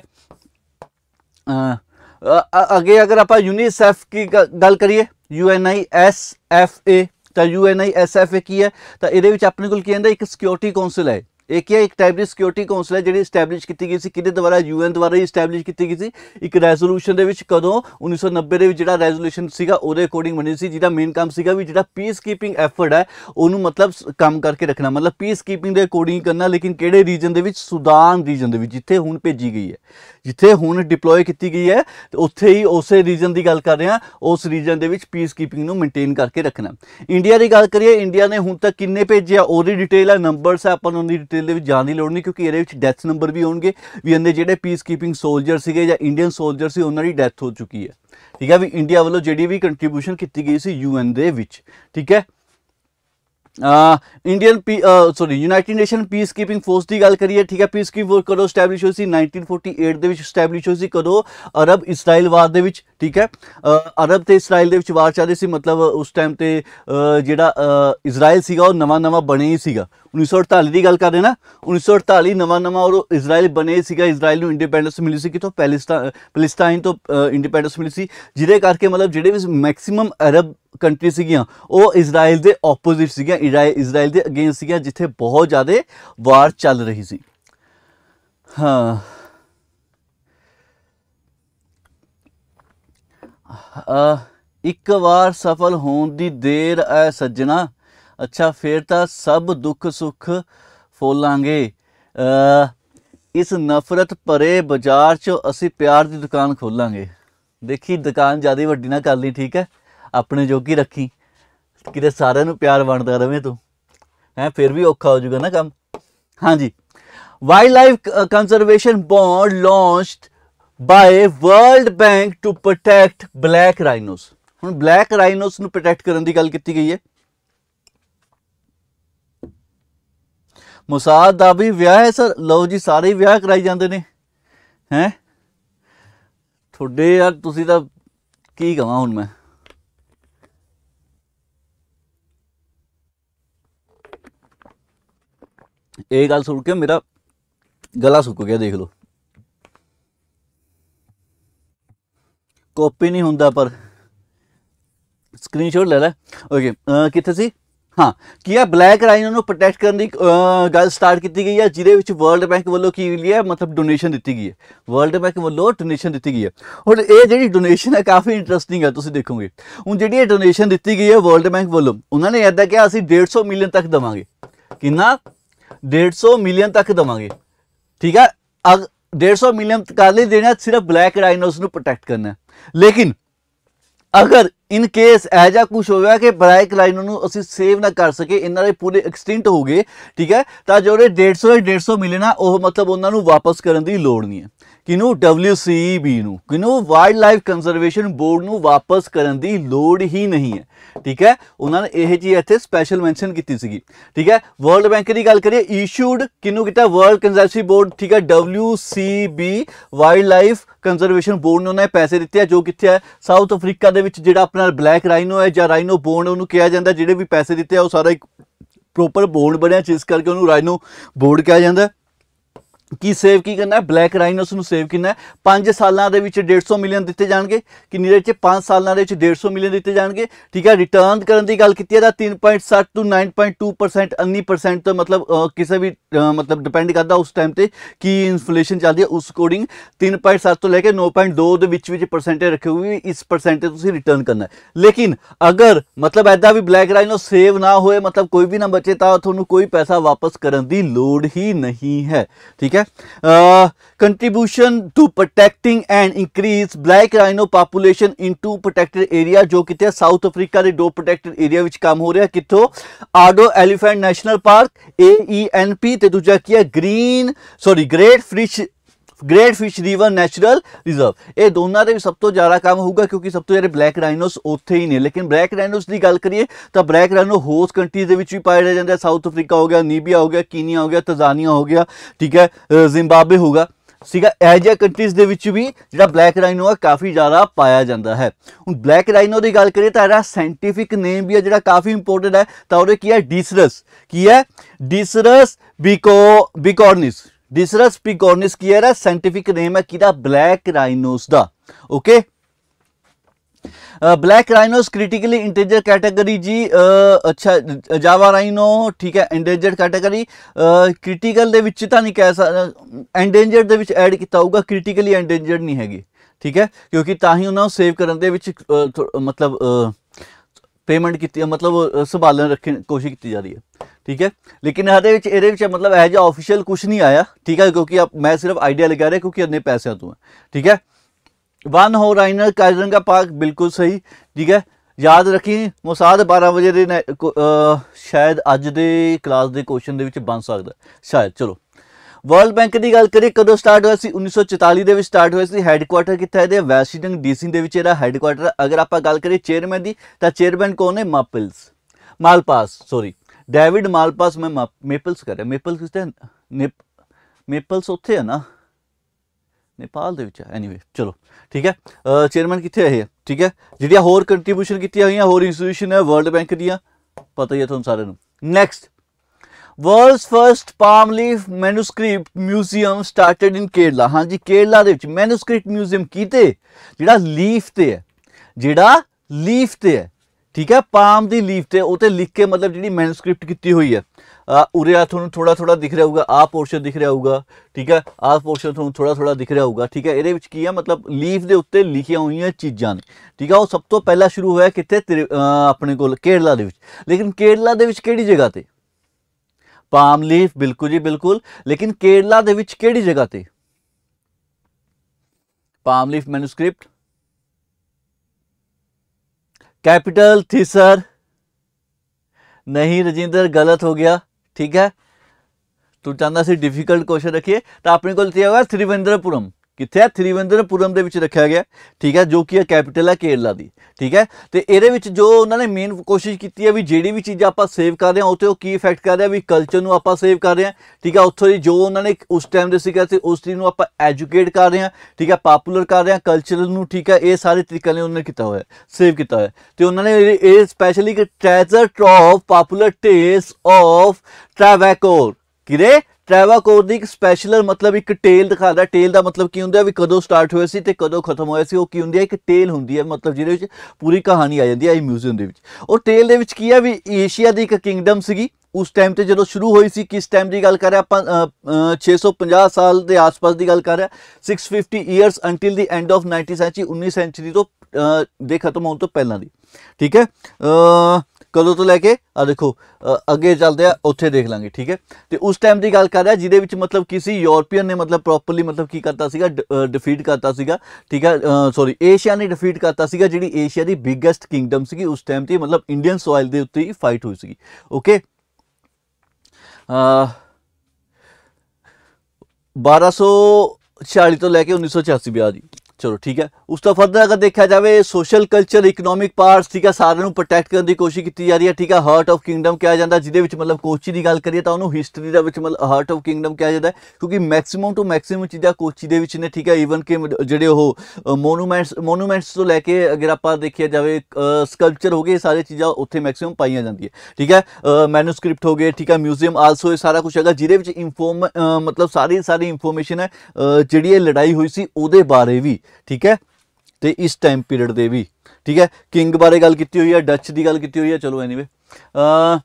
ਅੱਗੇ ਅਗਰ ਆਪਾਂ ਯੂਨੀਸੈਫ ਕੀ ਗੱਲ ਕਰੀਏ U N I S F A ਤਾਂ U N I S F A ਕੀ ਹੈ ਤਾਂ ਇਹਦੇ ਵਿੱਚ ਆਪਣੇ ਕੋਲ ਕੀ ਹੁੰਦਾ ਇੱਕ ਸਿਕਿਉਰਿਟੀ ਕਾਉਂਸਲ ਹੈ ਇੱਕ ਹੈ, ਇੱਕ ਟਾਈਪ ਦੀ ਸਿਕਿਉਰਿਟੀ ਕਾਉਂਸਲ ਹੈ ਜਿਹੜੀ ਸਟੈਬਲਿਸ਼ ਕੀਤੀ ਗਈ ਸੀ, ਕਿਹਦੇ ਦੁਆਰਾ? ਯੂਐਨ ਦੁਆਰਾ ਹੀ ਸਟੈਬਲਿਸ਼ ਕੀਤੀ ਗਈ ਸੀ। ਇੱਕ ਰੈਜ਼ੋਲੂਸ਼ਨ ਦੇ ਵਿੱਚ ਕਦੋਂ? 1990 ਦੇ ਵਿੱਚ ਜਿਹੜਾ ਰੈਜ਼ੋਲੂਸ਼ਨ ਸੀਗਾ, ਉਹਦੇ ਅਕੋਰਡਿੰਗ ਬਣੀ ਸੀ। ਜਿਹਦਾ ਮੇਨ ਕੰਮ ਸੀਗਾ ਵੀ ਜਿਹੜਾ ਪੀਸ ਕੀਪਿੰਗ ਐਫਰਟ ਹੈ, ਉਹਨੂੰ ਮਤਲਬ ਕੰਮ ਕਰਕੇ ਰੱਖਣਾ। ਮਤਲਬ ਪੀਸ ਕੀਪਿੰਗ ਦੇ ਅਕੋਰਡਿੰਗ ਕਰਨਾ, ਲੇਕਿਨ ਕਿਹੜੇ ਰੀਜਨ ਦੇ ਵਿੱਚ? ਸੁਦਾਨ ਰੀਜਨ ਦੇ ਵਿੱਚ, ਜਿੱਥੇ ਹੁਣ ਭੇਜੀ ਗਈ ਹੈ। ਜਿੱਥੇ ਹੁਣ ਡਿਪਲੋਏ ਕੀਤੀ ਗਈ ਹੈ, ਤੇ ਉੱਥੇ ਹੀ ਉਸੇ ਰੀਜਨ ਦੀ ਗੱਲ ਕਰ ਰਹੇ ਹਾਂ ਉਸ ਰੀਜਨ ਦੇ ਵਿੱਚ ਪੀਸ ਕੀਪਿੰਗ ਨੂੰ ਮੇਨਟੇਨ ਕਰਕੇ ਰੱਖਣਾ। ਇੰਡੀਆ ਦੀ ਗੱਲ ਕਰੀਏ ਇੰਡੀਆ ਨੇ ਹੁਣ ਤੱਕ ਕਿੰਨੇ ਭੇਜਿਆ? ਉਹਦੀ ਡਿਟੇਲ ਹੈ ਨੰਬਰਸ ਹੈ, ਆਪਾਂ ਨੂੰ ਉਹਦੀ ਡਿਟੇਲ ਦੇ ਵਿੱਚ ਜਾਣ ਦੀ ਲੋੜ ਨਹੀਂ, ਕਿਉਂਕਿ ਇਹਦੇ ਵਿੱਚ ਡੈਥ ਨੰਬਰ ਵੀ ਹੋਣਗੇ। ਵੀ ਇਹਦੇ ਜਿਹੜੇ ਪੀਸ ਕੀਪਿੰਗ ਸੋਲਜਰ ਸੀਗੇ ਜਾਂ ਇੰਡੀਅਨ ਸੋਲਜਰ ਸੀ, ਉਹਨਾਂ ਦੀ ਡੈਥ ਹੋ ਚੁੱਕੀ ਹੈ। ਠੀਕ ਹੈ, ਵੀ ਇੰਡੀਆ ਵੱਲੋਂ ਜਿਹੜੀ ਵੀ ਕੰਟਰੀਬਿਊਸ਼ਨ ਕੀਤੀ ਗਈ ਸੀ ਯੂਐਨ ਦੇ ਵਿੱਚ। ਠੀਕ ਹੈ Indian sorry United Nation peace keeping force ਦੀ ਗੱਲ ਕਰੀਏ, ਠੀਕ ਹੈ ਪੀਸ ਕੀਪਿੰਗ ਫੋਰਸ ਕਦੋਂ ਸਟੈਬਲਿਸ਼ ਹੋਈ ਸੀ 1948 ਦੇ ਵਿੱਚ ਸਟੈਬਲਿਸ਼ ਹੋਈ ਸੀ ਕਦੋਂ ਅਰਬ ਇਸਰਾਈਲ ਵਾਰ ਦੇ ਵਿੱਚ ਠੀਕ ਹੈ? ਅਰਬ ਤੇ ਇਸਰਾਈਲ ਦੇ ਵਿੱਚ ਵਾਰ ਚੱਲ ਰਹੀ ਸੀ, ਮਤਲਬ ਉਸ ਟਾਈਮ ਤੇ ਜਿਹੜਾ ਇਜ਼ਰਾਈਲ ਸੀਗਾ, ਉਹ ਨਵਾਂ ਨਵਾਂ ਬਣੇ ਹੀ ਸੀਗਾ। 1948 ਦੀ ਗੱਲ ਕਰ ਰਹੇ ਨਾ 1948 ਨਵਾਂ ਨਵਾਂ ਉਹ ਇਜ਼ਰਾਈਲ ਬਣੇ ਸੀਗਾ। ਇਜ਼ਰਾਈਲ ਨੂੰ ਇੰਡੀਪੈਂਡੈਂਸ ਮਿਲੀ ਸੀ ਕਿਤੋਂ ਪੈਲੇਸਟਾਈਨ ਪੈਲੇਸਟਾਈਨ ਤੋਂ ਇੰਡੀਪੈਂਡੈਂਸ ਮਿਲੀ ਸੀ, ਜਿਹਦੇ ਕਰਕੇ ਮਤਲਬ ਜਿਹੜੇ ਵੀ ਮੈਕਸਿਮਮ ਅਰਬ ਕੰਟਰੀ ਸੀਗੀਆਂ, ਉਹ ਇਜ਼ਰਾਈਲ ਦੇ ਆਪੋਜ਼ਿਟ ਸੀਗੀਆਂ ਇਜ਼ਰਾਈਲ ਦੇ ਅਗੇਂਸਟ ਸੀਗੀਆਂ, ਜਿੱਥੇ ਬਹੁਤ ਜ਼ਿਆਦਾ ਵਾਰ ਚੱਲ ਰਹੀ ਸੀ। ਹਾਂ। ਇੱਕ ਵਾਰ ਸਫਲ ਹੋਣ ਦੀ ਦੇਰ ਐ ਸੱਜਣਾ। ਅੱਛਾ, ਫੇਰ ਤਾਂ ਸਭ ਦੁੱਖ ਸੁੱਖ ਫੋਲਾਂਗੇ। ਇਸ ਨਫ਼ਰਤ ਭਰੇ ਬਾਜ਼ਾਰ 'ਚੋਂ ਅਸੀਂ ਪਿਆਰ ਦੀ ਦੁਕਾਨ ਖੋਲਾਂਗੇ। ਦੇਖੀ, ਦੁਕਾਨ ਜ਼ਿਆਦਾ ਵੱਡੀ ਨਾ ਕਰ ਲਈ, ਠੀਕ ਹੈ ਆਪਣੇ ਜੋਗੀ ਰੱਖੀ। ਕਿਤੇ ਸਾਰਿਆਂ ਨੂੰ ਪਿਆਰ ਵੰਡਦਾ ਰਵੇਂ ਤੂੰ। ਹੈ, ਫਿਰ ਵੀ ਔਖਾ ਹੋ ਜਾਊਗਾ ਨਾ ਕੰਮ। ਹਾਂਜੀ। Wildlife conservation board by World Bank to protect black rhinos ਹੁਣ ਬਲੈਕ ਰਾਈਨੋਸ ਨੂੰ ਪ੍ਰੋਟੈਕਟ ਕਰਨ ਦੀ ਗੱਲ ਕੀਤੀ ਗਈ ਹੈ। ਮੁਸਾਦ ਦਾ ਵੀ ਵਿਆਹ ਹੈ ਸਰ। ਲਓ ਜੀ, ਸਾਰੇ ਵਿਆਹ ਕਰਾਈ ਜਾਂਦੇ ਨੇ। ਹੈ? ਤੁਹਾਡੇ ਯਾਰ, ਤੁਸੀਂ ਤਾਂ ਕੀ ਕਹਾਂ ਹੁਣ ਮੈਂ? ਇਹ ਗੱਲ ਸੁਣ ਕੇ ਮੇਰਾ ਗਲਾ ਸੁੱਕ ਗਿਆ, ਦੇਖ ਲਓ। ਕਾਪੀ ਨਹੀਂ ਹੁੰਦਾ, ਪਰ ਸਕਰੀਨਸ਼ਾਟ ਲੈ ਲੈ। ਓਕੇ ਕਿੱਥੇ ਸੀ? ਹਾਂ, ਕੀ ਹੈ ਬਲੈਕ ਰਾਈਨੋ ਨੂੰ ਪ੍ਰੋਟੈਕਟ ਕਰਨ ਦੀ ਗੱਲ ਸਟਾਰਟ ਕੀਤੀ ਗਈ ਹੈ ਜਿਹਦੇ ਵਿੱਚ ਵਰਲਡ ਬੈਂਕ ਵੱਲੋਂ ਕੀ ਲਈ ਹੈ ਮਤਲਬ ਡੋਨੇਸ਼ਨ ਦਿੱਤੀ ਗਈ ਹੈ ਵਰਲਡ ਬੈਂਕ ਵੱਲੋਂ ਡੋਨੇਸ਼ਨ ਦਿੱਤੀ ਗਈ ਹੈ ਹੁਣ ਇਹ ਜਿਹੜੀ ਡੋਨੇਸ਼ਨ ਹੈ ਕਾਫੀ ਇੰਟਰਸਟਿੰਗ ਹੈ ਤੁਸੀਂ ਦੇਖੋਗੇ। ਹੁਣ ਜਿਹੜੀ ਇਹ ਡੋਨੇਸ਼ਨ ਦਿੱਤੀ ਗਈ ਹੈ ਵਰਲਡ ਬੈਂਕ ਵੱਲੋਂ, ਉਹਨਾਂ ਨੇ ਐਦਾਂ ਕਿਹਾ, ਅਸੀਂ 150 ਮਿਲੀਅਨ ਤੱਕ ਦਵਾਂਗੇ। ਕਿੰਨਾ? 150 ਮਿਲੀਅਨ ਤੱਕ ਦਵਾਂਗੇ। ਠੀਕ ਹੈ ਅਗ 150 ਮਿਲੀਅਨ ਕਰ ਲਈ ਦੇਣਾ, ਸਿਰਫ ਬਲੈਕ ਰਾਈਨੋਸ ਨੂੰ ਪ੍ਰੋਟੈਕਟ ਕਰਨਾ। ਲੇਕਿਨ ਅਗਰ ਇਨ ਕੇਸ ਐਜਾ ਕੁਝ ਹੋਇਆ ਕਿ ਬਲੈਕ ਲਾਈਨ ਨੂੰ ਅਸੀਂ ਸੇਵ ਨਾ ਕਰ ਸਕੇ ਇਹਨਾਂ ਦੇ ਪੂਰੇ ਐਕਸਟੈਂਟ ਹੋ ਗਏ, ਠੀਕ ਹੈ, ਤਾਂ ਜਿਹੜੇ 150 150 ਨਾ, ਉਹ ਮਤਲਬ ਉਹਨਾਂ ਨੂੰ ਵਾਪਸ ਕਰਨ ਦੀ ਲੋੜ ਨਹੀਂ ਹੈ। ਕਿਨੂੰ? WCB ਨੂੰ। ਕਿਨੂੰ? ਵਾਈਲਡ ਲਾਈਫ ਕੰਜ਼ਰਵੇਸ਼ਨ ਬੋਰਡ ਨੂੰ ਵਾਪਸ ਕਰਨ ਦੀ ਲੋੜ ਹੀ ਨਹੀਂ ਹੈ। ਠੀਕ ਹੈ? ਉਹਨਾਂ ਨੇ ਇਹ ਜੀ ਇੱਥੇ ਸਪੈਸ਼ਲ ਮੈਂਸ਼ਨ ਕੀਤੀ ਸੀਗੀ। ਠੀਕ ਹੈ? ਵਰਲਡ ਬੈਂਕ ਦੀ ਗੱਲ ਕਰੀਏ ਇਸ਼ੂਡ ਕਿਨੂੰ ਕੀਤਾ? ਵਰਲਡ ਕੰਜ਼ਰਵੇਸ਼ਨ ਬੋਰਡ ਠੀਕ ਹੈ? WCB wild life conservation board ਨੇ ਉਹਨਾਂ ਪੈਸੇ ਦਿੱਤੇ ਆ, ਜੋ ਕਿੱਥੇ ਹੈ ਸਾਊਥ ਅਫਰੀਕਾ ਦੇ ਵਿੱਚ ਜਿਹੜਾ ਆਪਣਾ ਬਲੈਕ ਰਾਈਨੋ ਹੈ ਜਾਂ ਰਾਈਨੋ ਬੋਨ ਉਹਨੂੰ ਕਿਹਾ ਜਾਂਦਾ, ਜਿਹੜੇ ਵੀ ਪੈਸੇ ਦਿੱਤੇ ਆ, ਉਹ ਸਾਰਾ ਇੱਕ ਪ੍ਰੋਪਰ ਬੋਰਡ ਬਣਿਆ, ਜਿਸ ਕਰਕੇ ਉਹਨੂੰ ਰਾਈਨੋ ਬੋਰਡ ਕਿਹਾ ਜਾਂਦਾ। ਕੀ ਸੇਵ ਕੀ ਕਰਨਾ ਹੈ? ਬਲੈਕ ਰਾਈਨੋਸ ਨੂੰ ਸੇਵ ਕਿੰਨਾ ਹੈ? 5 ਸਾਲਾਂ ਦੇ ਵਿੱਚ 150 ਮਿਲੀਅਨ ਦਿੱਤੇ ਜਾਣਗੇ। ਕਿੰਨੀ ਦੇ ਵਿੱਚ 5 ਸਾਲਾਂ ਦੇ ਵਿੱਚ 150 ਮਿਲੀਅਨ ਦਿੱਤੇ ਜਾਣਗੇ। ਠੀਕ ਹੈ ਰਿਟਰਨ ਕਰਨ ਦੀ ਗੱਲ ਕੀਤੀ ਹੈ ਤਾਂ 3.7 ਤੋਂ 9.2% 19% ਤੋਂ ਮਤਲਬ ਕਿਸੇ ਵੀ ਮਤਲਬ ਡਿਪੈਂਡ ਕਰਦਾ ਉਸ ਟਾਈਮ ਤੇ ਕੀ ਇਨਫਲੇਸ਼ਨ ਚੱਲਦੀ ਹੈ ਉਸ ਅਕੋਰਡਿੰਗ 3.7 ਤੋਂ ਲੈ ਕੇ 9.2 ਦੇ ਵਿੱਚ ਵਿੱਚ ਪਰਸੈਂਟੇਜ ਰੱਖੇ ਹੋਏ ਇਸ ਪਰਸੈਂਟੇਜ ਤੁਸੀਂ ਰਿਟਰਨ ਕਰਨਾ ਹੈ। ਲੇਕਿਨ ਅਗਰ ਮਤਲਬ ਐਦਾ ਵੀ ਬਲੈਕ ਰਾਈਨੋ ਸੇਵ ਨਾ ਹੋਏ, ਮਤਲਬ ਕੋਈ ਵੀ ਨਾ ਬਚੇ ਤਾਂ ਤੁਹਾਨੂੰ ਕੋਈ ਪੈਸਾ ਵਾਪਸ ਕਰਨ ਦੀ ਲੋੜ ਹੀ ਨਹੀਂ ਹੈ। ਠੀਕ ਹੈ contribution to protecting and increase black rhino population into protected area ਜੋ ਕਿਤੇ ਸਾਊਥ ਅਫਰੀਕਾ ਦੇ ਦੋ ਪ੍ਰੋਟੈਕਟਡ ਏਰੀਆ ਵਿੱਚ ਕੰਮ ਹੋ ਰਿਹਾ ਕਿੱਥੋਂ? Addo elephant national park AENP ਤੇ ਦੂਜਾ ਕੀ ਹੈ? Green sorry great fish great fish river natural reserve ਇਹ ਦੋਨਾਂ ਦੇ ਵੀ ਸਭ ਤੋਂ ਜ਼ਿਆਦਾ ਕੰਮ ਹੋਊਗਾ ਕਿਉਂਕਿ ਸਭ ਤੋਂ ਜ਼ਿਆਦਾ ਬਲੈਕ ਰਾਈਨੋਸ ਉੱਥੇ ਹੀ ਨੇ। ਲੇਕਿਨ ਬਲੈਕ ਰਾਈਨੋਸ ਦੀ ਗੱਲ ਕਰੀਏ ਤਾਂ ਬਲੈਕ ਰਾਈਨੋ ਹੋਸਟ ਕੰਟਰੀਜ਼ ਦੇ ਵਿੱਚ ਵੀ ਪਾਇਆ ਜਾਂਦਾ ਸਾਊਥ ਅਫਰੀਕਾ ਹੋ ਗਿਆ ਨੀਬੀਆ ਹੋ ਗਿਆ ਕੀਨੀਆ ਹੋ ਗਿਆ ਤਜ਼ਾਨੀਆ ਹੋ ਗਿਆ, ਠੀਕ ਹੈ ਜ਼ਿੰਬਾਬਵੇ ਹੋਗਾ ਸੀਗਾ ਐਜੀਆ ਕੰਟਰੀਜ਼ ਦੇ ਵਿੱਚ ਵੀ ਜਿਹੜਾ ਬਲੈਕ ਰਾਈਨੋ ਆ ਕਾਫੀ ਜ਼ਿਆਦਾ ਪਾਇਆ ਜਾਂਦਾ ਹੈ। ਹੁਣ ਬਲੈਕ ਰਾਈਨੋ ਦੀ ਗੱਲ ਕਰੀਏ ਤਾਂ ਇਹਦਾ ਸਾਇੰਟੀਫਿਕ ਨੇਮ ਵੀ ਹੈ ਜਿਹੜਾ ਕਾਫੀ ਇੰਪੋਰਟੈਂਟ ਹੈ। ਤਾਂ ਉਹਦੇ ਕੀ ਹੈ? ਡੀਸਰਸ ਕੀ ਹੈ? ਡੀਸਰਸ ਬਿਕੋ ਬਿਕੋਰਨਿਸ ਡੀਸਰਸ ਬਿਕੋਰਨਿਸ ਕੀਅਰ ਹੈ? ਸਾਇੰਟੀਫਿਕ ਨੇਮ ਹੈ ਕਿਹਦਾ? ਬਲੈਕ ਰਾਈਨੋਸ ਦਾ। Okay black rhinos critically endangered category ਜੀ ਅ, ਅੱਛਾ ਜਾਵਾ ਰਾਈਨੋ ਠੀਕ ਹੈ ਇੰਡੇਂਜਰਡ ਕੈਟਾਗਰੀ ਕ੍ਰਿਟੀਕਲ ਦੇ ਵਿੱਚ ਤਾਂ ਨਹੀਂ ਕਹਿ ਸਕਦਾ ਐਂਡੇਂਜਰਡ ਦੇ ਵਿੱਚ ਐਡ ਕੀਤਾ ਹੋਊਗਾ ਕ੍ਰਿਟੀਕਲੀ ਐਂਡੇਂਜਰਡ ਨਹੀਂ ਹੈਗੀ। ਠੀਕ ਹੈ? ਕਿਉਂਕਿ ਤਾਂ ਹੀ ਉਹਨਾਂ ਨੂੰ ਸੇਵ ਕਰਨ ਦੇ ਵਿੱਚ ਥੋ- ਮਤਲਬ ਪੇਮੈਂਟ ਕੀਤੀ ਮਤਲਬ ਸੰਭਾਲਣ ਰੱਖਣ ਕੋਸ਼ਿਸ਼ ਕੀਤੀ ਜਾ ਰਹੀ ਹੈ। ਠੀਕ ਹੈ? ਲੇਕਿਨ ਇਹਦੇ ਵਿੱਚ ਇਹਦੇ ਵਿੱਚ ਮਤਲਬ ਇਹ ਜਿਹਾ ਆਫੀਸ਼ੀਅਲ ਕੁਝ ਨਹੀਂ ਆਇਆ, ਠੀਕ ਹੈ? ਕਿਉਂਕਿ ਮੈਂ ਸਿਰਫ ਆਈਡੀਆ ਲਗਾ ਰਿਹਾ ਕਿਉਂਕਿ ਇੰਨੇ ਪੈਸਿਆਂ ਤੋਂ ਹੈ। ਠੀਕ ਹੈ? ਵਨ ਹੋ ਰਾਈਨਰ ਕਾਜ਼ਰੰਗਾ ਪਾਰਕ ਬਿਲਕੁਲ ਸਹੀ। ਠੀਕ ਹੈ? ਯਾਦ ਰੱਖੀ ਮੁਸਾਦ 12 ਵਜੇ ਦੇ ਸ਼ਾਇਦ ਅੱਜ ਦੇ ਕਲਾਸ ਦੇ ਕੁਐਸਚਨ ਦੇ ਵਿੱਚ ਬਣ ਸਕਦਾ ਸ਼ਾਇਦ, ਚਲੋ। ਵਰਲਡ ਬੈਂਕ ਦੀ ਗੱਲ ਕਰੀਏ, ਕਦੋਂ ਸਟਾਰਟ ਹੋਇਆ ਸੀ? 1944 ਦੇ ਵਿੱਚ ਸਟਾਰਟ ਹੋਇਆ ਸੀ। ਹੈੱਡਕੁਆਟਰ ਕਿੱਥੇ ਹੈ ਇਹਦੇ ਵਾਸ਼ਿੰਗਟਨ ਡੀਸੀ ਦੇ ਵਿੱਚ ਇਹਦਾ ਹੈੱਡਕੁਆਟਰ ਅਗਰ ਆਪਾਂ ਗੱਲ ਕਰੀਏ ਚੇਅਰਮੈਨ ਦੀ, ਤਾਂ ਚੇਅਰਮੈਨ ਕੌਣ ਹੈ? ਮਾਪਲਸ ਮਾਲਪਾਸ ਸੌਰੀ ਡੇਵਿਡ ਮਾਲਪਾਸ ਮੈਂ ਮਾਪ- ਮੇਪਲਸ ਕਰ ਰਿਹਾ। ਮੇਪਲਸ ਕਿਸ ਮੇਪਲਸ ਉੱਥੇ ਹੈ ਨਾ? ਨੇਪਾਲ ਦੇ ਵਿੱਚ ਐਨੀਵੇ ਚਲੋ, ਠੀਕ ਹੈ। ਚੇਅਰਮੈਨ ਕਿੱਥੇ ਹੈ ਇਹ? ਠੀਕ ਹੈ? ਜਿਹੜੀਆਂ ਹੋਰ ਕੰਟਰੀਬਿਊਸ਼ਨ ਕੀਤੀਆਂ ਹੋਈਆਂ, ਹੋਰ ਇੰਸਟੀਟਿਊਸ਼ਨ ਹੈ ਵਰਲਡ ਬੈਂਕ ਦੀਆਂ, ਪਤਾ ਹੀ ਹੈ ਤੁਹਾਨੂੰ ਸਾਰਿਆਂ ਨੂੰ। Next world's first palm leaf manuscript museum started in Kerala ਹਾਂਜੀ ਕੇਰਲਾ ਦੇ ਵਿੱਚ ਮੈਨੂਸਕ੍ਰਿਪਟ ਮਿਊਜ਼ੀਅਮ ਕੀਤੇ ਜਿਹੜਾ ਲੀਫ ਤੇ ਹੈ। ਜਿਹੜਾ ਲੀਫ ਤੇ ਹੈ। ਠੀਕ ਹੈ ਪਾਮ ਦੀ ਲੀਫ ਤੇ। ਉਹ ਤੇ ਲਿਖ ਕੇ ਮਤਲਬ ਜਿਹੜੀ ਮੈਨੂਸਕ੍ਰਿਪਟ ਕੀਤੀ ਹੋਈ ਹੈ। ਉਰੇ ਆ ਤੁਹਾਨੂੰ ਥੋੜਾ ਥੋੜਾ ਦਿਖ ਰਿਹਾ ਹੋਊਗਾ। ਆ ਪੋਰਸ਼ਨ ਦਿਖ ਰਿਹਾ ਹੋਊਗਾ। ਠੀਕ ਹੈ, ਆਹ ਪੋਰਸ਼ਨ ਤੁਹਾਨੂੰ ਥੋੜਾ ਥੋੜਾ ਦਿਖ ਰਿਹਾ ਹੋਊਗਾ। ਠੀਕ ਹੈ, ਇਹਦੇ ਵਿੱਚ ਕੀ ਹੈ? ਮਤਲਬ ਲੀਫ ਦੇ ਉੱਤੇ ਲਿਖੀਆਂ ਹੋਈਆਂ ਚੀਜ਼ਾਂ ਨੇ। ਠੀਕ ਹੈ, ਉਹ ਸਭ ਤੋਂ ਪਹਿਲਾਂ ਸ਼ੁਰੂ ਹੋਇਆ ਕਿੱਥੇ? ਤ੍ਰਿ- ਆਪਣੇ ਕੋਲ ਕੇਰਲਾ ਦੇ ਵਿੱਚ। ਲੇਕਿਨ ਕੇਰਲਾ ਦੇ ਵਿੱਚ ਕਿਹੜੀ ਜਗ੍ਹਾ ਤੇ? ਪਾਮ ਲੀਫ ਬਿਲਕੁਲ ਜੀ ਬਿਲਕੁਲ ਲੇਕਿਨ ਕੇਰਲਾ ਦੇ ਵਿੱਚ ਕਿਹੜੀ ਜਗ੍ਹਾ ਤੇ ਪਾਮ ਲੀਫ ਮੈਨੂਸਕ੍ਰਿਪਟ कैपिटल थीसर नहीं रजिंदर गलत हो गया ठीक है ਤੂੰ ਚਾਹੁੰਦਾ ਸੀ ਡਿਫਿਕਲਟ ਕੁਐਸਚਨ ਰੱਖੀਏ ਤਾਂ ਆਪਣੇ ਕੋਲ ਕੀ ਹੋਗਾ ਥ੍ਰਿਵੰਦਰਪੁਰਮ ਕਿੱਥੇ ਹੈ ਥ੍ਰਿਵੰਦਰਪੁਰਮ ਦੇ ਵਿੱਚ ਰੱਖਿਆ ਗਿਆ। ਠੀਕ ਹੈ, ਜੋ ਕਿ ਹੈ ਕੈਪੀਟਲ ਹੈ ਕੇਰਲਾ ਦੀ। ਠੀਕ ਹੈ, ਤੇ ਇਹਦੇ ਵਿੱਚ ਜੋ ਉਹਨਾਂ ਨੇ ਮੇਨ ਕੋਸ਼ਿਸ਼ ਕੀਤੀ ਹੈ ਵੀ ਜਿਹੜੀ ਵੀ ਚੀਜ਼ ਆਪਾਂ ਸੇਵ ਕਰ ਰਹੇ ਹਾਂ ਉਹ ਤੇ ਉਹ ਕੀ ਇਫੈਕਟ ਕਰ ਰਿਹਾ? ਵੀ ਕਲਚਰ ਨੂੰ ਆਪਾਂ ਸੇਵ ਕਰ ਰਹੇ ਹਾਂ। ਠੀਕ ਹੈ, ਉੱਥੋਂ ਦੀ ਜੋ ਉਹਨਾਂ ਨੇ ਉਸ ਟਾਈਮ ਦੇ ਸੀਗਾ ਤੇ ਉਸ ਚੀਜ਼ ਨੂੰ ਆਪਾਂ ਐਜੂਕੇਟ ਕਰ ਰਹੇ ਹਾਂ। ਠੀਕ ਹੈ ਪਾਪੂਲਰ ਕਰ ਰਹੇ ਹਾਂ। ਕਲਚਰ ਨੂੰ ਠੀਕ ਹੈ, ਇਹ ਸਾਰੇ ਤਰੀਕੇ ਨਾਲ ਉਹਨਾਂ ਨੇ ਕੀਤਾ ਹੋਇਆ ਸੇਵ ਕੀਤਾ ਹੋਇਆ। ਤੇ ਉਹਨਾਂ ਨੇ ਇਹ- ਇਹ ਸਪੈਸ਼ਲੀ ਕਿ treasure trove popular tales of Travancore ਕਿਰੇ Travancore ਦੀ ਇੱਕ ਸਪੈਸ਼ਲਰ ਮਤਲਬ ਇੱਕ ਟੇਲ ਦਿਖਾਦਾ ਟੇਲ ਦਾ ਮਤਲਬ ਕੀ ਹੁੰਦਾ ਵੀ ਕਦੋਂ ਸਟਾਰਟ ਹੋਇਆ ਸੀ ਤੇ ਕਦੋਂ ਖਤਮ ਹੋਇਆ ਸੀ? ਉਹ ਕੀ ਹੁੰਦੀ ਹੈ? ਇੱਕ ਟੇਲ ਹੁੰਦੀ ਹੈ। ਮਤਲਬ ਜਿਹਦੇ ਵਿੱਚ ਪੂਰੀ ਕਹਾਣੀ ਆ ਜਾਂਦੀ ਹੈ ਇਹ ਮਿਊਜ਼ੀਅਮ ਦੇ ਵਿੱਚ। ਉਹ ਟੇਲ ਦੇ ਵਿੱਚ ਕੀ ਹੈ? ਵੀ ਏਸ਼ੀਆ ਦੀ ਇੱਕ ਕਿੰਗਡਮ ਸੀਗੀ। ਉਸ ਟਾਈਮ ਤੇ ਜਦੋਂ ਸ਼ੁਰੂ ਹੋਈ ਸੀ ਕਿਸ ਟਾਈਮ ਦੀ ਗੱਲ ਕਰ ਰਹੇ? ਆਪਾਂ ਅ, ਅ, 650 ਸਾਲ ਦੇ ਆਸ-ਪਾਸ ਦੀ ਗੱਲ ਕਰ ਰਹੇ। 650 years until the end of 19th century 19 century ਤੋਂ ਦੇ ਖਤਮ ਹੋਣ ਤੋਂ ਪਹਿਲਾਂ ਦੀ। ਠੀਕ ਹੈ? ਕਦੋਂ ਤੋਂ ਲੈ ਕੇ? ਆ ਦੇਖੋ ਅੱਗੇ ਚੱਲਦੇ ਆ, ਉੱਥੇ ਦੇਖ ਲਾਂਗੇ, ਠੀਕ ਹੈ? ਤੇ ਉਸ ਟਾਈਮ ਦੀ ਗੱਲ ਕਰ ਰਿਹਾ, ਜਿਹਦੇ ਵਿੱਚ ਮਤਲਬ ਕਿਸੇ ਯੂਰਪੀਅਨ ਨੇ ਮਤਲਬ ਪ੍ਰੋਪਰਲੀ ਮਤਲਬ ਕੀ ਕਰਤਾ ਸੀਗਾ ਡਿਫੀਟ ਕਰਤਾ ਸੀਗਾ, ਠੀਕ ਹੈ? ਸੌਰੀ ਏਸ਼ੀਆ ਨੇ ਡਿਫੀਟ ਕਰਤਾ ਸੀਗਾ, ਜਿਹੜੀ ਏਸ਼ੀਆ ਦੀ ਬਿਗੇਸਟ ਕਿੰਗਡਮ ਸੀਗੀ, ਉਸ ਟਾਈਮ ਤੇ ਮਤਲਬ ਇੰਡੀਅਨ ਸੋਇਲ ਦੇ ਉੱਤੇ ਹੀ ਫਾਈਟ ਹੋਈ ਸੀਗੀ ਓਕੇ ਅ 1246 ਤੋਂ ਲੈ ਕੇ 1986 ਵਿਆਹ ਦੀ। ਚਲੋ ਠੀਕ ਹੈ। ਉਸ ਤੋਂ ਫਰਦਰ ਅਗਰ ਦੇਖਿਆ ਜਾਵੇ ਸੋਸ਼ਲ ਕਲਚਰ ਇਕਨੋਮਿਕ ਪਾਰਟਸ ਠੀਕ ਹੈ, ਸਾਰਿਆਂ ਨੂੰ ਪ੍ਰੋਟੈਕਟ ਕਰਨ ਦੀ ਕੋਸ਼ਿਸ਼ ਕੀਤੀ ਜਾ ਰਹੀ ਹੈ, ਠੀਕ ਹੈ। ਹਾਰਟ ਆਫ ਕਿੰਗਡਮ ਕਿਹਾ ਜਾਂਦਾ, ਜਿਹਦੇ ਵਿੱਚ ਮਤਲਬ ਕੋਚੀ ਦੀ ਗੱਲ ਕਰੀਏ ਤਾਂ ਉਹਨੂੰ ਹਿਸਟਰੀ ਦਾ ਵਿੱਚ ਮਤਲਬ ਹਾਰਟ ਆਫ ਕਿੰਗਡਮ ਕਿਹਾ ਜਾਂਦਾ ਕਿਉਂਕਿ ਮੈਕਸਿਮਮ ਟੂ ਮੈਕਸਿਮਮ ਚੀਜ਼ਾਂ ਕੋਚੀ ਦੇ ਵਿੱਚ ਨੇ, ਠੀਕ ਹੈ। ਈਵਨ ਕਿ ਜਿਹੜੇ ਉਹ ਮੋਨੂਮੈਂਟਸ ਮੋਨੂਮੈਂਟਸ ਤੋਂ ਲੈ ਕੇ ਅਗਰ ਆਪਾਂ ਦੇਖਿਆ ਜਾਵੇ ਸਕਲਪਚਰ ਹੋ ਗਏ, ਇਹ ਸਾਰੀ ਚੀਜ਼ਾਂ ਉੱਥੇ ਮੈਕਸਿਮਮ ਪਾਈਆਂ ਜਾਂਦੀਆਂ, ਠੀਕ ਹੈ। ਮੈਨੂਸਕ੍ਰਿਪਟ ਹੋ ਗਏ, ਠੀਕ ਹੈ ਮਿਊਜ਼ੀਅਮ ਆਲਸੋ ਇਹ ਸਾਰਾ ਕੁਝ ਹੈਗਾ, ਜਿਹਦੇ ਵਿੱਚ ਇਨਫੋਰਮ ਮਤਲਬ ਸਾਰੀ ਸਾਰੀ ਇਨਫੋਰਮੇਸ਼ਨ ਹੈ ਜਿਹੜੀ ਇਹ ਲੜਾਈ ਹੋਈ ਸੀ, ਉਹਦੇ ਬਾਰੇ ਵੀ ਠੀਕ ਹੈ? ਤੇ ਇਸ ਟਾਈਮ ਪੀਰੀਅਡ ਦੇ ਵੀ, ਠੀਕ ਹੈ? ਕਿੰਗ ਬਾਰੇ ਗੱਲ ਕੀਤੀ ਹੋਈ ਹੈ ਡੱਚ ਦੀ ਗੱਲ ਕੀਤੀ ਹੋਈ ਹੈ, ਚਲੋ anyway uh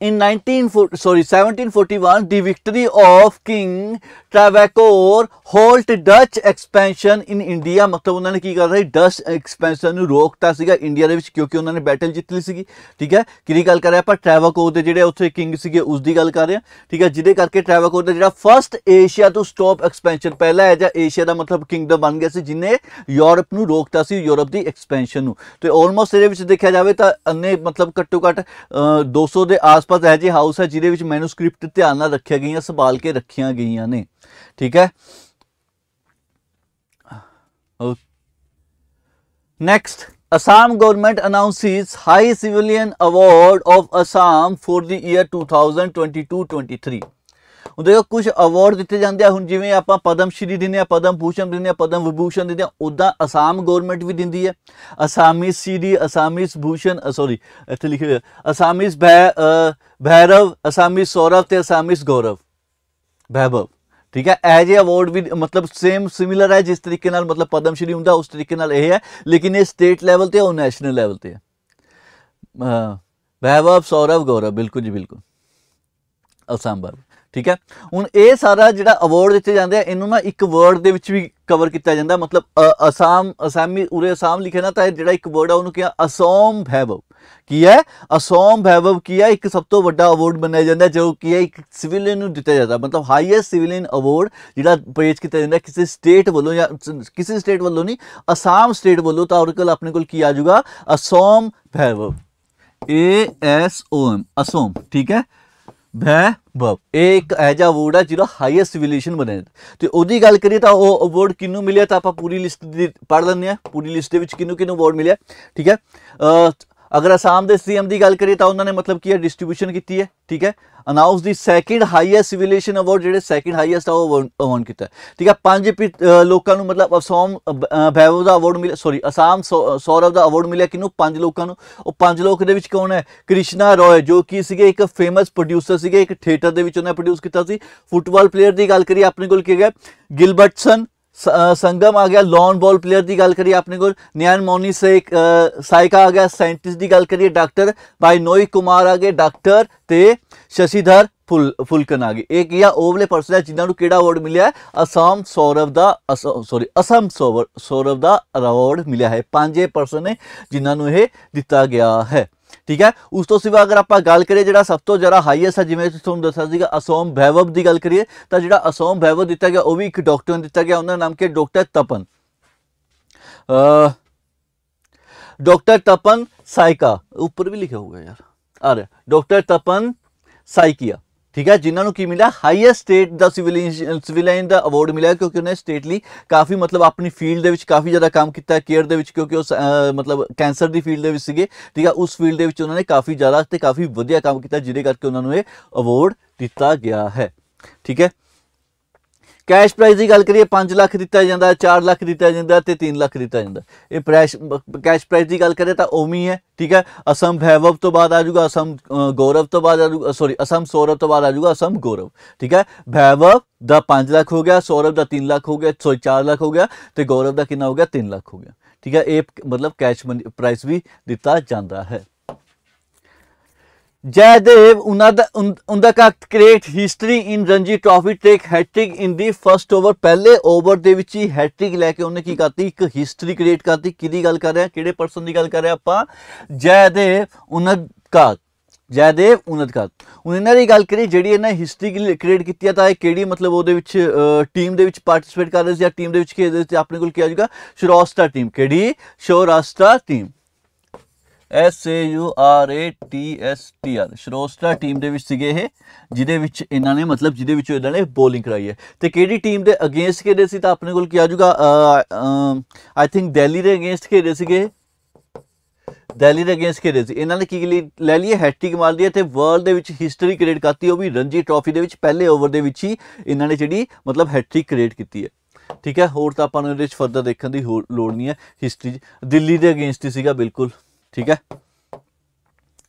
In 1940, sorry, 1741, the victory of King Travakor halt Dutch expansion in India. ਮਤਲਬ ਉਹਨਾਂ ਨੇ ਕੀ ਕਰ ਰਹੇ? ਡਚ ਐਕਸਪੈਂਸ਼ਨ ਨੂੰ ਰੋਕਤਾ ਸੀਗਾ ਇੰਡੀਆ ਦੇ ਵਿੱਚ ਕਿਉਂਕਿ ਉਹਨਾਂ ਨੇ ਬੈਟਲ ਜਿੱਤ ਲਈ ਸੀਗੀ। ਠੀਕ ਹੈ? ਕਿਹਦੀ ਗੱਲ ਕਰ ਰਹੇ? ਆਪਾਂ ਟ੍ਰੈਵਾਕੋਰ ਦੇ ਜਿਹੜੇ ਉੱਥੇ ਕਿੰਗ ਸੀਗੇ ਉਸ ਦੀ ਗੱਲ ਕਰ ਰਹੇ ਹਾਂ। ਠੀਕ ਹੈ? ਜਿਹਦੇ ਕਰਕੇ ਟ੍ਰੈਵਾਕੋਰ ਦਾ ਜਿਹੜਾ ਫਰਸਟ ਏਸ਼ੀਆ ਤੋਂ ਸਟਾਪ ਐਕਸਪੈਂਸ਼ਨ ਪਹਿਲਾ ਹੈ ਜਾਂ ਏਸ਼ੀਆ ਦਾ ਮਤਲਬ ਕਿੰਗਡਮ ਬਣ ਗਿਆ ਸੀ ਜਿਨੇ ਯੂਰਪ ਨੂੰ ਰੋਕਤਾ ਸੀ ਯੂਰਪ ਦੀ ਐਕਸਪੈਂਸ਼ਨ ਨੂੰ। ਤੇ ਆਲਮੋਸਟ ਇਹਦੇ ਵਿੱਚ ਦੇਖਿਆ ਜਾਵੇ ਤਾਂ ਅੰਨੇ ਮਤਲਬ ਘੱਟੋ ਘੱਟ ਅ, 200 ਦੇ ਆਸ ਆਸ-ਪਾਸ ਇਹ ਜਿਹੇ ਹਾਊਸ ਹੈ ਜਿਹਦੇ ਵਿੱਚ ਮੈਨੂਸਕ੍ਰਿਪਟ ਧਿਆਨ ਨਾਲ ਰੱਖੀਆਂ ਗਈਆਂ ਸੰਭਾਲ ਕੇ ਰੱਖੀਆਂ ਗਈਆਂ ਨੇ ਠੀਕ ਹੈ Next, Assam government announces High Civilian Award of Assam for the year 2022-23. ਹੁਣ ਦੇਖੋ ਕੁਝ ਅਵਾਰਡ ਦਿੱਤੇ ਜਾਂਦੇ ਆ। ਹੁਣ ਜਿਵੇਂ ਆਪਾਂ ਪਦਮ ਸ਼੍ਰੀ ਦਿੰਦੇ ਆ, ਪਦਮ ਭੂਸ਼ਣ ਦਿੰਦੇ ਆ, ਪਦਮ ਵਿਭੂਸ਼ਣ ਦਿੰਦੇ ਆ ਉਦਾਂ ਅਸਾਮ ਗਵਰਨਮੈਂਟ ਵੀ ਦਿੰਦੀ ਹੈ ਅਸਾਮੀਜ਼ ਸ਼੍ਰੀ ਅਸਾਮੀਜ਼ ਭੂਸ਼ਣ ਸੌਰੀ ਇੱਥੇ ਲਿਖਿਆ ਹੋਇਆ ਅਸਾਮੀਜ਼ ਭੈ ਭੈਰਵ ਅਸਾਮੀਜ਼ ਸੌਰਵ ਤੇ ਅਸਾਮੀਜ਼ ਗੌਰਵ ਵੈਭਵ ਠੀਕ ਹੈ ਐਜ ਇਹ ਅਵਾਰਡ ਵੀ, ਮਤਲਬ ਸੇਮ ਸਿਮਿਲਰ ਹੈ ਜਿਸ ਤਰੀਕੇ ਨਾਲ ਮਤਲਬ ਪਦਮ ਸ਼੍ਰੀ ਹੁੰਦਾ, ਉਸ ਤਰੀਕੇ ਨਾਲ ਇਹ ਹੈ ਲੇਕਿਨ ਇਹ ਸਟੇਟ ਲੈਵਲ ਤੇ ਉਹ ਨੈਸ਼ਨਲ ਲੈਵਲ ਤੇ ਹੈ ਵੈਭਵ ਸੌਰਵ, ਗੌਰਵ, ਬਿਲਕੁਲ ਜੀ ਬਿਲਕੁਲ। ਅਸਾਮ ਬਾਬ। ਠੀਕ ਹੈ? ਹੁਣ ਇਹ ਸਾਰਾ ਜਿਹੜਾ ਅਵਾਰਡ ਦਿੱਤੇ ਜਾਂਦੇ ਆ, ਇਹਨੂੰ ਨਾ ਇੱਕ ਵਰਡ ਦੇ ਵਿੱਚ ਵੀ ਕਵਰ ਕੀਤਾ ਜਾਂਦਾ, ਮਤਲਬ ਅਸਾਮ, ਅਸਾਮੀ, ਉਰੇ ਅਸਾਮ ਲਿਖਿਆ ਨਾ, ਤਾਂ ਇਹ ਜਿਹੜਾ ਇੱਕ ਵਰਡ ਆ, ਉਹਨੂੰ ਕਿਹਾ ਅਸੋਮ ਭੈਭਵ। ਕੀ ਹੈ? ਅਸੋਮ ਭੈਭਵ ਕੀ ਹੈ? ਇੱਕ ਸਭ ਤੋਂ ਵੱਡਾ ਅਵਾਰਡ ਮੰਨਿਆ ਜਾਂਦਾ, ਜੋ ਕੀ ਹੈ, ਇੱਕ ਸਿਵਿਲੀਅਨ ਨੂੰ ਦਿੱਤਾ ਜਾਂਦਾ, ਮਤਲਬ ਹਾਈਐਸਟ ਸਿਵਿਲੀਅਨ ਅਵਾਰਡ ਜਿਹੜਾ ਪੇਸ਼ ਕੀਤਾ ਜਾਂਦਾ ਕਿਸੇ ਸਟੇਟ ਵੱਲੋਂ ਜਾਂ ਕਿਸੇ ਸਟੇਟ ਵੱਲੋਂ ਨਹੀਂ, ਅਸਾਮ ਸਟੇਟ ਵੱਲੋਂ, ਤਾਂ ਉਹਦੇ ਕੋਲ ਆਪਣੇ ਕੋਲ ਕੀ ਆ ਜਾਊਗਾ? ਅਸੋਮ ਭੈਭਵ। ਏ ਐਸ ਓ ਐਮ ਅਸੋਮ, ਠੀਕ ਹੈ? ਭੈ ਬਬ ਇਹ ਇੱਕ ਐਜਾ ਅਵਾਰਡ ਹੈ ਜਿਹਦਾ ਹਾਈਐਸਟ ਸਿਵਿਲੀਏਸ਼ਨ ਬਣਿਆ ਤੇ ਉਹਦੀ ਗੱਲ ਕਰੀਏ ਤਾਂ ਉਹ ਅਵਾਰਡ ਕਿਹਨੂੰ ਮਿਲਿਆ ਤਾਂ ਆਪਾਂ ਪੂਰੀ ਲਿਸਟ ਦੀ ਪੜ੍ਹ ਲੈਂਦੇ ਆ ਪੂਰੀ ਲਿਸਟ ਦੇ ਵਿੱਚ ਕਿਹਨੂੰ ਕਿਹਨੂੰ ਅਵਾਰਡ ਮਿਲਿਆ, ਠੀਕ ਹੈ? ਅਗਰ ਅਸਾਮ ਦੇ ਸੀਐਮ ਦੀ ਗੱਲ ਕਰੀਏ ਤਾਂ ਉਹਨਾਂ ਨੇ ਮਤਲਬ ਕੀ ਹੈ ਡਿਸਟ੍ਰੀਬਿਊਸ਼ਨ ਕੀਤੀ ਹੈ, ਠੀਕ ਹੈ? Announce the second highest civilian award ਜਿਹੜੇ ਸੈਕਿੰਡ ਹਾਈਐਸਟ ਆ, ਉਹ ਅਵਾਰਡ ਕੀਤਾ ਠੀਕ ਹੈ? ਪੰਜ ਪਿ- ਲੋਕਾਂ ਨੂੰ ਮਤਲਬ ਅਸੋਮ ਭੈਵ ਦਾ ਅਵਾਰਡ ਮਿਲਿਆ ਸੌਰੀ ਅਸਾਮ ਸੌ- ਸੌਰਵ ਦਾ ਅਵਾਰਡ ਮਿਲਿਆ ਕਿਹਨੂੰ? ਪੰਜ ਲੋਕਾਂ ਨੂੰ। ਉਹ ਪੰਜ ਲੋਕ ਦੇ ਵਿੱਚ ਕੌਣ ਹੈ? ਕ੍ਰਿਸ਼ਨਾ ਰੋਏ, ਜੋ ਕਿ ਸੀਗੇ ਇੱਕ ਫੇਮਸ ਪ੍ਰੋਡਿਊਸਰ ਸੀਗੇ, ਇੱਕ ਥੀਏਟਰ ਦੇ ਵਿੱਚ ਉਹਨੇ ਪ੍ਰੋਡਿਊਸ ਕੀਤਾ ਸੀ। ਫੁੱਟਬਾਲ ਪਲੇਅਰ ਦੀ ਗੱਲ ਕਰੀਏ, ਆਪਣੇ ਕੋਲ ਕੀ ਗਿਆ ਗਿਲਬਰਟਸਨ ਸੰਗਮ ਆ ਗਿਆ ਲੌਨ ਬਾਲ ਪਲੇਅਰ ਦੀ ਗੱਲ ਕਰੀਏ ਆਪਣੇ ਕੋਲ ਨਿਆਨ ਮੋਨੀ ਸੇਕ ਅ, ਸਾਇਕਾ ਆ ਗਿਆ ਸਾਇੰਟਿਸਟ ਦੀ ਗੱਲ ਕਰੀਏ ਡਾਕਟਰ ਬਾਈ ਨੋਈ ਕੁਮਾਰ ਆ ਗਏ ਡਾਕਟਰ ਤੇ ਸ਼ਸ਼ੀਧਰ ਫੁਲ ਫੁਲਕਨ ਆ ਗਏ। ਇਹ ਕੀ ਆ ਉਹਲੇ ਪਰਸਨ ਹੈ ਜਿਨ੍ਹਾਂ ਨੂੰ ਕਿਹੜਾ ਅਵਾਰਡ ਮਿਲਿਆ? ਅਸਾਮ ਸੌਰਵ ਦਾ ਸੌਰੀ ਅਸਮ ਸੌਰ- ਸੌਰਵ ਦਾ ਅਵਾਰਡ ਮਿਲਿਆ ਹੈ। ਪੰਜ ਪਰਸਨ ਨੇ ਜਿਨ੍ਹਾਂ ਨੂੰ ਇਹ ਦਿੱਤਾ ਗਿਆ ਹੈ। ਠੀਕ ਹੈ ਉਸ ਤੋਂ ਸਿਵਾ ਅਗਰ ਆਪਾਂ ਗੱਲ ਕਰੀਏ ਜਿਹੜਾ ਸਭ ਤੋਂ ਜ਼ਿਆਦਾ ਹਾਈਐਸਟ ਹੈ ਜਿਵੇਂ ਤੁਹਾਨੂੰ ਦੱਸਿਆ ਸੀਗਾ ਅਸੋਮ ਭੈਵਵ ਦੀ ਗੱਲ ਕਰੀਏ ਤਾਂ ਜਿਹੜਾ ਅਸੋਮ ਭੈਵਵ ਦਿੱਤਾ ਗਿਆ ਉਹ ਵੀ ਇੱਕ ਡਾਕਟਰ ਨੂੰ ਦਿੱਤਾ ਗਿਆ ਉਹਨਾਂ ਦਾ ਨਾਮ ਕੀ ਹੈ ਡਾਕਟਰ ਤਪਨ ਅ ਡਾਕਟਰ ਤਪਨ ਸਾਇਕਾ ਉੱਪਰ ਵੀ ਲਿਖਿਆ ਹੋਊਗਾ ਯਾਰ ਆ ਰਿਹਾ ਡਾਕਟਰ ਤਪਨ ਸਾਈਕੀਆ ਠੀਕ ਹੈ, ਜਿਨ੍ਹਾਂ ਨੂੰ ਕੀ ਮਿਲਿਆ? ਹਾਈਐਸਟ ਸਟੇਟ ਦਾ ਸਿਵਿਲੀਅਨ ਸਿਵਿਲੀਅਨ ਦਾ ਅਵਾਰਡ ਮਿਲਿਆ ਕਿਉਂਕਿ ਉਹਨੇ ਸਟੇਟ ਲਈ ਕਾਫੀ ਮਤਲਬ ਆਪਣੀ ਫੀਲਡ ਦੇ ਵਿੱਚ ਕਾਫੀ ਜ਼ਿਆਦਾ ਕੰਮ ਕੀਤਾ ਕੇਅਰ ਦੇ ਵਿੱਚ ਕਿਉਂਕਿ ਉਹ ਸ- ਮਤਲਬ ਕੈਂਸਰ ਦੀ ਫੀਲਡ ਦੇ ਵਿੱਚ ਸੀਗੇ। ਠੀਕ ਹੈ, ਉਸ ਫੀਲਡ ਦੇ ਵਿੱਚ ਉਹਨਾਂ ਨੇ ਕਾਫੀ ਜ਼ਿਆਦਾ ਤੇ ਕਾਫੀ ਵਧੀਆ ਕੰਮ ਕੀਤਾ, ਜਿਹਦੇ ਕਰਕੇ ਉਹਨਾਂ ਨੂੰ ਇਹ ਅਵਾਰਡ ਦਿੱਤਾ ਗਿਆ ਹੈ। ਠੀਕ ਹੈ ਕੈਸ਼ ਪ੍ਰਾਈਜ਼ ਦੀ ਗੱਲ ਕਰੀਏ 5 ਲੱਖ ਦਿੱਤਾ ਜਾਂਦਾ ਹੈ 4 ਲੱਖ ਦਿੱਤਾ ਜਾਂਦਾ ਹੈ ਤੇ 3 ਲੱਖ ਦਿੱਤਾ ਜਾਂਦਾ। ਇਹ ਪ੍ਰੈਸ਼ ਕੈਸ਼ ਪ੍ਰਾਈਜ਼ ਦੀ ਗੱਲ ਕਰੀਏ ਤਾਂ ਉਵੇਂ ਹੈ ਠੀਕ ਹੈ? ਅਸਮ ਭੈਵਵ ਤੋਂ ਬਾਅਦ ਆ ਜਾਊਗਾ, ਅਸਮ ਗੌਰਵ ਤੋਂ ਬਾਅਦ ਆ ਜਾਊਗਾ ਸੌਰੀ ਅਸਮ ਸੌਰਵ ਤੋਂ ਬਾਅਦ ਆ ਜਾਊਗਾ, ਅਸਮ ਗੌਰਵ, ਠੀਕ ਹੈ? ਭੈਵਵ ਦਾ 5 ਲੱਖ ਹੋ ਗਿਆ, ਸੌਰਵ ਦਾ 3 ਲੱਖ ਹੋ ਗਿਆ ਸੌਰੀ 4 ਲੱਖ ਹੋ ਗਿਆ ਤੇ ਗੌਰਵ ਦਾ ਕਿੰਨਾ ਹੋ ਗਿਆ? 3 ਲੱਖ ਹੋ ਗਿਆ, ਠੀਕ ਹੈ? ਇਹ ਮਤਲਬ ਕੈਸ਼ ਪ੍ਰਾਈਸ ਵੀ ਦਿੱਤਾ ਜਾਂਦਾ ਹੈ। ਜੈਦੇਵ, ਉਹਨਾਂ ਦਾ ਉਹਦਾ ਕਾ create history in Ranji trophy take hattrick in the first over ਪਹਿਲੇ ਓਵਰ ਦੇ ਵਿੱਚ ਹੀ ਹੈਟ੍ਰਿਕ ਲੈ ਕੇ ਉਹਨੇ ਕੀ ਕਰਤੀ? ਇੱਕ ਹਿਸਟਰੀ ਕ੍ਰੀਏਟ ਕਰਤੀ। ਕਿਹਦੀ ਗੱਲ ਕਰ ਰਿਹਾ? ਕਿਹੜੇ ਪਰਸਨ ਦੀ ਗੱਲ ਕਰ ਰਹੇ ਆ ਆਪਾਂ? ਜੈਦੇਵ ਉਨਦਕਾਤ ਜੈਦੇਵ ਉਨਦਕਾਤ ਹੁਣ ਇਹਨਾਂ ਦੀ ਗੱਲ ਕਰੀ ਜਿਹੜੀ ਇਹਨਾਂ ਹਿਸਟਰੀ ਕ੍ਰੀਏਟ ਕੀਤੀ ਆ, ਤਾਂ ਇਹ ਕਿਹੜੀ ਮਤਲਬ ਉਹਦੇ ਵਿੱਚ ਟੀਮ ਦੇ ਵਿੱਚ ਪਾਰਟਿਸਿਪੇਟ ਕਰ ਰਹੇ ਸੀ ਜਾਂ ਟੀਮ ਦੇ ਵਿੱਚ ਖੇਡਦੇ ਸੀ? ਆਪਣੇ ਕੋਲ ਕੀ ਆ ਜਾਊਗਾ? ਸ਼ੌਰਾਸ਼ਟਰ ਟੀਮ ਕਿਹੜੀ? Saurashtra team S A U R A T S T R Saurashtra team ਦੇ ਵਿੱਚ ਸੀਗੇ ਇਹ, ਜਿਹਦੇ ਵਿੱਚ ਇਹਨਾਂ ਨੇ ਮਤਲਬ ਜਿਹਦੇ ਵਿੱਚ ਇਹਨਾਂ ਨੇ ਬੋਲਿੰਗ ਕਰਾਈ ਹੈ। ਤੇ ਕਿਹੜੀ ਟੀਮ ਦੇ ਅਗੇਂਸਟ ਖੇਡੇ ਸੀ ਤਾਂ ਆਪਣੇ ਕੋਲ ਕੀ ਆ ਜਾਊਗਾ? ਆਈ ਥਿੰਕ ਦਿੱਲੀ ਦੇ ਅਗੇਂਸਟ ਖੇਡੇ ਸੀਗੇ। ਦਿੱਲੀ ਦੇ ਅਗੇਂਸਟ ਖੇਡੇ ਸੀ। ਇਹਨਾਂ ਨੇ ਕੀ ਲਈ ਲੈ ਲਈ ਹੈਟ੍ਰਿਕ ਮਾਰ ਲਈ ਹੈ ਤੇ ਵਰਲਡ ਦੇ ਵਿੱਚ ਹਿਸਟਰੀ ਕ੍ਰੀਏਟ ਕਰਤੀ ਉਹ ਵੀ। ਰਣਜੀ ਟਰਾਫੀ ਦੇ ਵਿੱਚ ਪਹਿਲੇ ਓਵਰ ਦੇ ਵਿੱਚ ਹੀ ਇਹਨਾਂ ਨੇ ਜਿਹੜੀ ਮਤਲਬ ਹੈਟ੍ਰਿਕ ਕ੍ਰੀਏਟ ਕੀਤੀ ਹੈ। ਠੀਕ ਹੈ? ਹੋਰ ਤਾਂ ਆਪਾਂ ਨੂੰ ਇਹਦੇ ਵਿੱਚ ਫਰਦਰ ਦੇਖਣ ਦੀ ਹੋਰ ਲੋੜ ਨਹੀਂ ਹੈ। ਹਿਸਟਰੀ ਦਿੱਲੀ ਦੇ ਅਗੇਂਸਟ ਹੀ ਸੀਗਾ, ਬਿਲਕੁਲ। ਠੀਕ ਹੈ?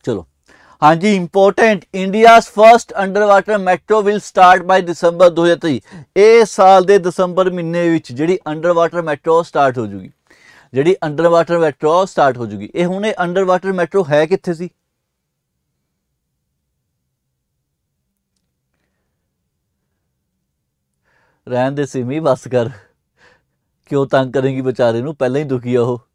ਚਲੋ। ਹਾਂਜੀ important India's first underwater metro will start by December 2023 ਇਹ ਸਾਲ ਦੇ ਦਸੰਬਰ ਮਹੀਨੇ ਵਿੱਚ ਜਿਹੜੀ ਅੰਡਰ ਵਾਟਰ ਮੈਟਰੋ ਸਟਾਰਟ ਹੋ ਜੂਗੀ। ਜਿਹੜੀ ਅੰਡਰ ਵਾਟਰ ਮੈਟਰੋ ਸਟਾਰਟ ਹੋ ਜੂਗੀ। ਇਹ ਹੁਣ ਇਹ ਅੰਡਰ ਵਾਟਰ ਮੈਟਰੋ ਹੈ ਕਿੱਥੇ ਸੀ? ਰਹਿਣ ਦੇ ਸਿਮੀ, ਬਸ ਕਰ। ਕਿਉਂ ਤੰਗ ਕਰੇਗੀ ਵਿਚਾਰੇ ਨੂੰ? ਪਹਿਲਾਂ ਹੀ ਦੁਖੀ ਆ ਉਹ।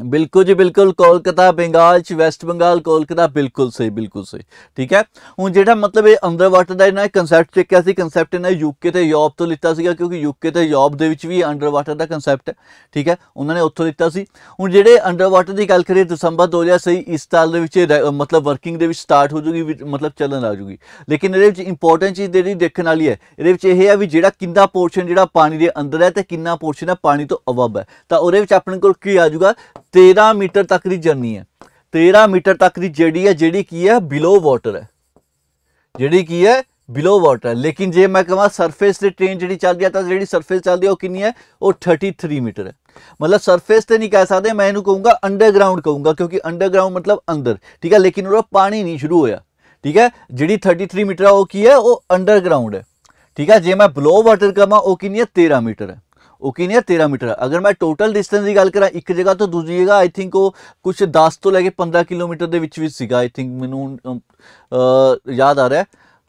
ਬਿਲਕੁਲ ਜੀ, ਬਿਲਕੁਲ। ਕੋਲਕਾਤਾ, ਬੰਗਾਲ ਚ, ਵੈਸਟ ਬੰਗਾਲ, ਕੋਲਕਾਤਾ ਬਿਲਕੁਲ ਸਹੀ ਬਿਲਕੁਲ ਸਹੀ। ਠੀਕ ਹੈ? ਹੁਣ ਜਿਹੜਾ ਮਤਲਬ ਇਹ ਅੰਡਰ ਵਾਟਰ ਦਾ ਇਹਨਾਂ ਕਨਸੈਪਟ ਚੱਕਿਆ ਸੀ ਕਨਸੈਪਟ ਇਹਨਾਂ ਯੂਕੇ ਤੇ ਯੂਰਪ ਤੋਂ ਲਿੱਤਾ ਸੀਗਾ, ਕਿਉਂਕਿ ਯੂਕੇ ਤੇ ਯੂਰਪ ਦੇ ਵਿੱਚ ਵੀ ਅੰਡਰ ਵਾਟਰ ਦਾ ਕਨਸੈਪਟ ਹੈ। ਠੀਕ ਹੈ? ਉਹਨਾਂ ਨੇ ਉੱਥੋਂ ਲਿੱਤਾ ਸੀ। ਹੁਣ ਜਿਹੜੇ ਅੰਡਰ ਵਾਟਰ ਦੀ ਗੱਲ ਕਰੀਏ, ਦਸੰਬਰ 2023 ਇਸ ਸਾਲ ਦੇ ਵਿੱਚ ਇਹ ਰ- ਮਤਲਬ ਵਰਕਿੰਗ ਦੇ ਵਿੱਚ ਸਟਾਰਟ ਹੋ ਜੂਗੀ ਮਤਲਬ ਚੱਲਣ ਲੱਗ ਜੂਗੀ। ਲੇਕਿਨ ਇਹਦੇ ਵਿੱਚ ਇੰਪੋਰਟੈਂਟ ਚੀਜ਼ ਜਿਹੜੀ ਦੇਖਣ ਵਾਲੀ ਹੈ, ਇਹਦੇ ਵਿੱਚ ਇਹ ਹੈ ਵੀ ਜਿਹੜਾ ਕਿੰਨਾ ਪੋਰਸ਼ਨ ਜਿਹੜਾ ਪਾਣੀ ਦੇ ਅੰਦਰ ਹੈ ਤੇ ਕਿੰਨਾ ਪੋਰਸ਼ਨ ਹੈ ਪਾਣੀ ਤੋਂ ਅਬਵ ਹੈ। ਤਾਂ ਉਹਦੇ ਵਿੱਚ ਆਪਣੇ ਕੋਲ ਕੀ ਆ ਜਾਊਗਾ 13 ਮੀਟਰ ਤੱਕ ਦੀ ਜਰਨੀ ਹੈ। 13 ਮੀਟਰ ਤੱਕ ਦੀ ਜਿਹੜੀ ਹੈ, ਜਿਹੜੀ ਕੀ ਹੈ ਬਿਲੋ ਵਾਟਰ ਹੈ। ਜਿਹੜੀ ਕੀ ਹੈ ਬਿਲੋ ਵਾਟਰ ਲੇਕਿਨ ਜੇ ਮੈਂ ਕਹਾਂ ਸਰਫੇਸ ਤੇ ਟ੍ਰੇਨ ਜਿਹੜੀ ਚੱਲਦੀ ਆ ਤਾਂ ਜਿਹੜੀ ਸਰਫੇਸ ਚੱਲਦੀ ਆ ਉਹ ਕਿੰਨੀ ਹੈ? ਉਹ 33 ਮੀਟਰ ਹੈ। ਮਤਲਬ ਸਰਫੇਸ ਤੇ ਨਹੀਂ ਕਹਿ ਸਕਦੇ, ਮੈਂ ਇਹਨੂੰ ਕਹੂੰਗਾ ਅੰਡਰਗਰਾਉਂਡ ਕਹੂੰਗਾ, ਕਿਉਂਕਿ ਅੰਡਰਗਰਾਉਂਡ ਮਤਲਬ ਅੰਦਰ। ਠੀਕ ਹੈ, ਲੇਕਿਨ ਉਹਦਾ ਪਾਣੀ ਨਹੀਂ ਸ਼ੁਰੂ ਹੋਇਆ। ਠੀਕ ਹੈ, ਜਿਹੜੀ 33 ਮੀਟਰ ਆ, ਉਹ ਕੀ ਹੈ? ਉਹ ਅੰਡਰਗਰਾਉਂਡ ਹੈ। ਠੀਕ ਹੈ, ਜੇ ਮੈਂ ਬਲੋ ਵਾਟਰ ਕਹਾਂ, ਉਹ ਕਿੰਨੀ ਹੈ? 13 ਮੀਟਰ ਹੈ। ਉਹ ਕਿੰਨੀ ਹੈ 13 ਮੀਟਰ ਹੈ ਅਗਰ ਮੈਂ ਟੋਟਲ ਡਿਸਟੈਂਸ ਦੀ ਗੱਲ ਕਰਾਂ ਇੱਕ ਜਗ੍ਹਾ ਤੋਂ ਦੂਜੀ ਜਗ੍ਹਾ ਆਈ ਥਿੰਕ ਉਹ ਕੁਝ 10 ਤੋਂ ਲੈ ਕੇ 15 ਕਿਲੋਮੀਟਰ ਦੇ ਵਿੱਚ ਵਿੱਚ ਸੀਗਾ ਆਈ ਥਿੰਕ ਮੈਨੂੰ ਅਮ, ਅਹ, ਯਾਦ ਆ ਰਿਹਾ ਹੈ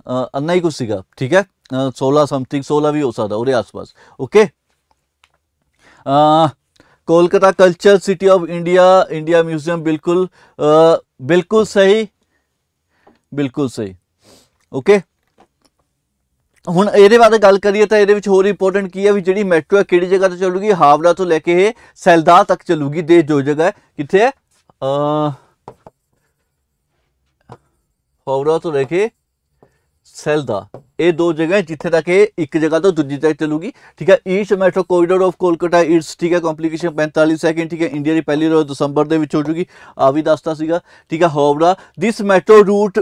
ਅ, ਅੰਨਾ ਹੀ ਕੁਝ ਸੀਗਾ ਠੀਕ ਹੈ ਅ, 16 ਸਮਥਿੰਗ 16 ਵੀ ਹੋ ਸਕਦਾ ਉਹਦੇ ਆਸ-ਪਾਸ okay Kolkata culture city of India India museum ਬਿਲਕੁਲ ਅ, ਬਿਲਕੁਲ ਸਹੀ ਬਿਲਕੁਲ ਸਹੀ ਓਕੇ ਹੁਣ ਇਹਦੇ ਬਾਰੇ ਗੱਲ ਕਰੀਏ ਤਾਂ ਇਹਦੇ ਵਿੱਚ ਹੋਰ ਇੰਪੋਰਟੈਂਟ ਕੀ ਹੈ ਵੀ ਜਿਹੜੀ ਮੈਟਰੋ ਹੈ, ਕਿਹੜੀ ਜਗ੍ਹਾ ਤੋਂ ਚੱਲੂਗੀ? ਹਾਵੜਾ ਤੋਂ ਲੈ ਕੇ ਇਹ ਸੈਲਦਾ ਤੱਕ ਚੱਲੂਗੀ ਦੇ ਜੋ ਜਗ੍ਹਾ ਹੈ। ਕਿੱਥੇ ਹੈ? ਅ ਹਾਵੜਾ ਤੋਂ ਲੈ ਕੇ ਸੈਲਦਾ ਇਹ ਦੋ ਜਗ੍ਹਾ ਜਿੱਥੇ ਤੱਕ ਇਹ ਇੱਕ ਜਗ੍ਹਾ ਤੋਂ ਦੂਜੀ ਤੱਕ ਚੱਲੂਗੀ। ਠੀਕ ਹੈ east metro corridor of Kolkata it's ਠੀਕ ਹੈ ਕੰਪਲੀਕੇਸ਼ਨ 45 ਸੈਕਿੰਡ ਠੀਕ ਹੈ ਇੰਡੀਆ ਦੀ ਪਹਿਲੀ ਰੋਜ਼ ਦਸੰਬਰ ਦੇ ਵਿੱਚ ਹੋ ਜੂਗੀ। ਆ ਵੀ ਦੱਸਤਾ ਸੀਗਾ। ਠੀਕ ਹੈ ਹਾਵੜਾ ਦਿਸ ਮੈਟਰੋ ਰੂਟ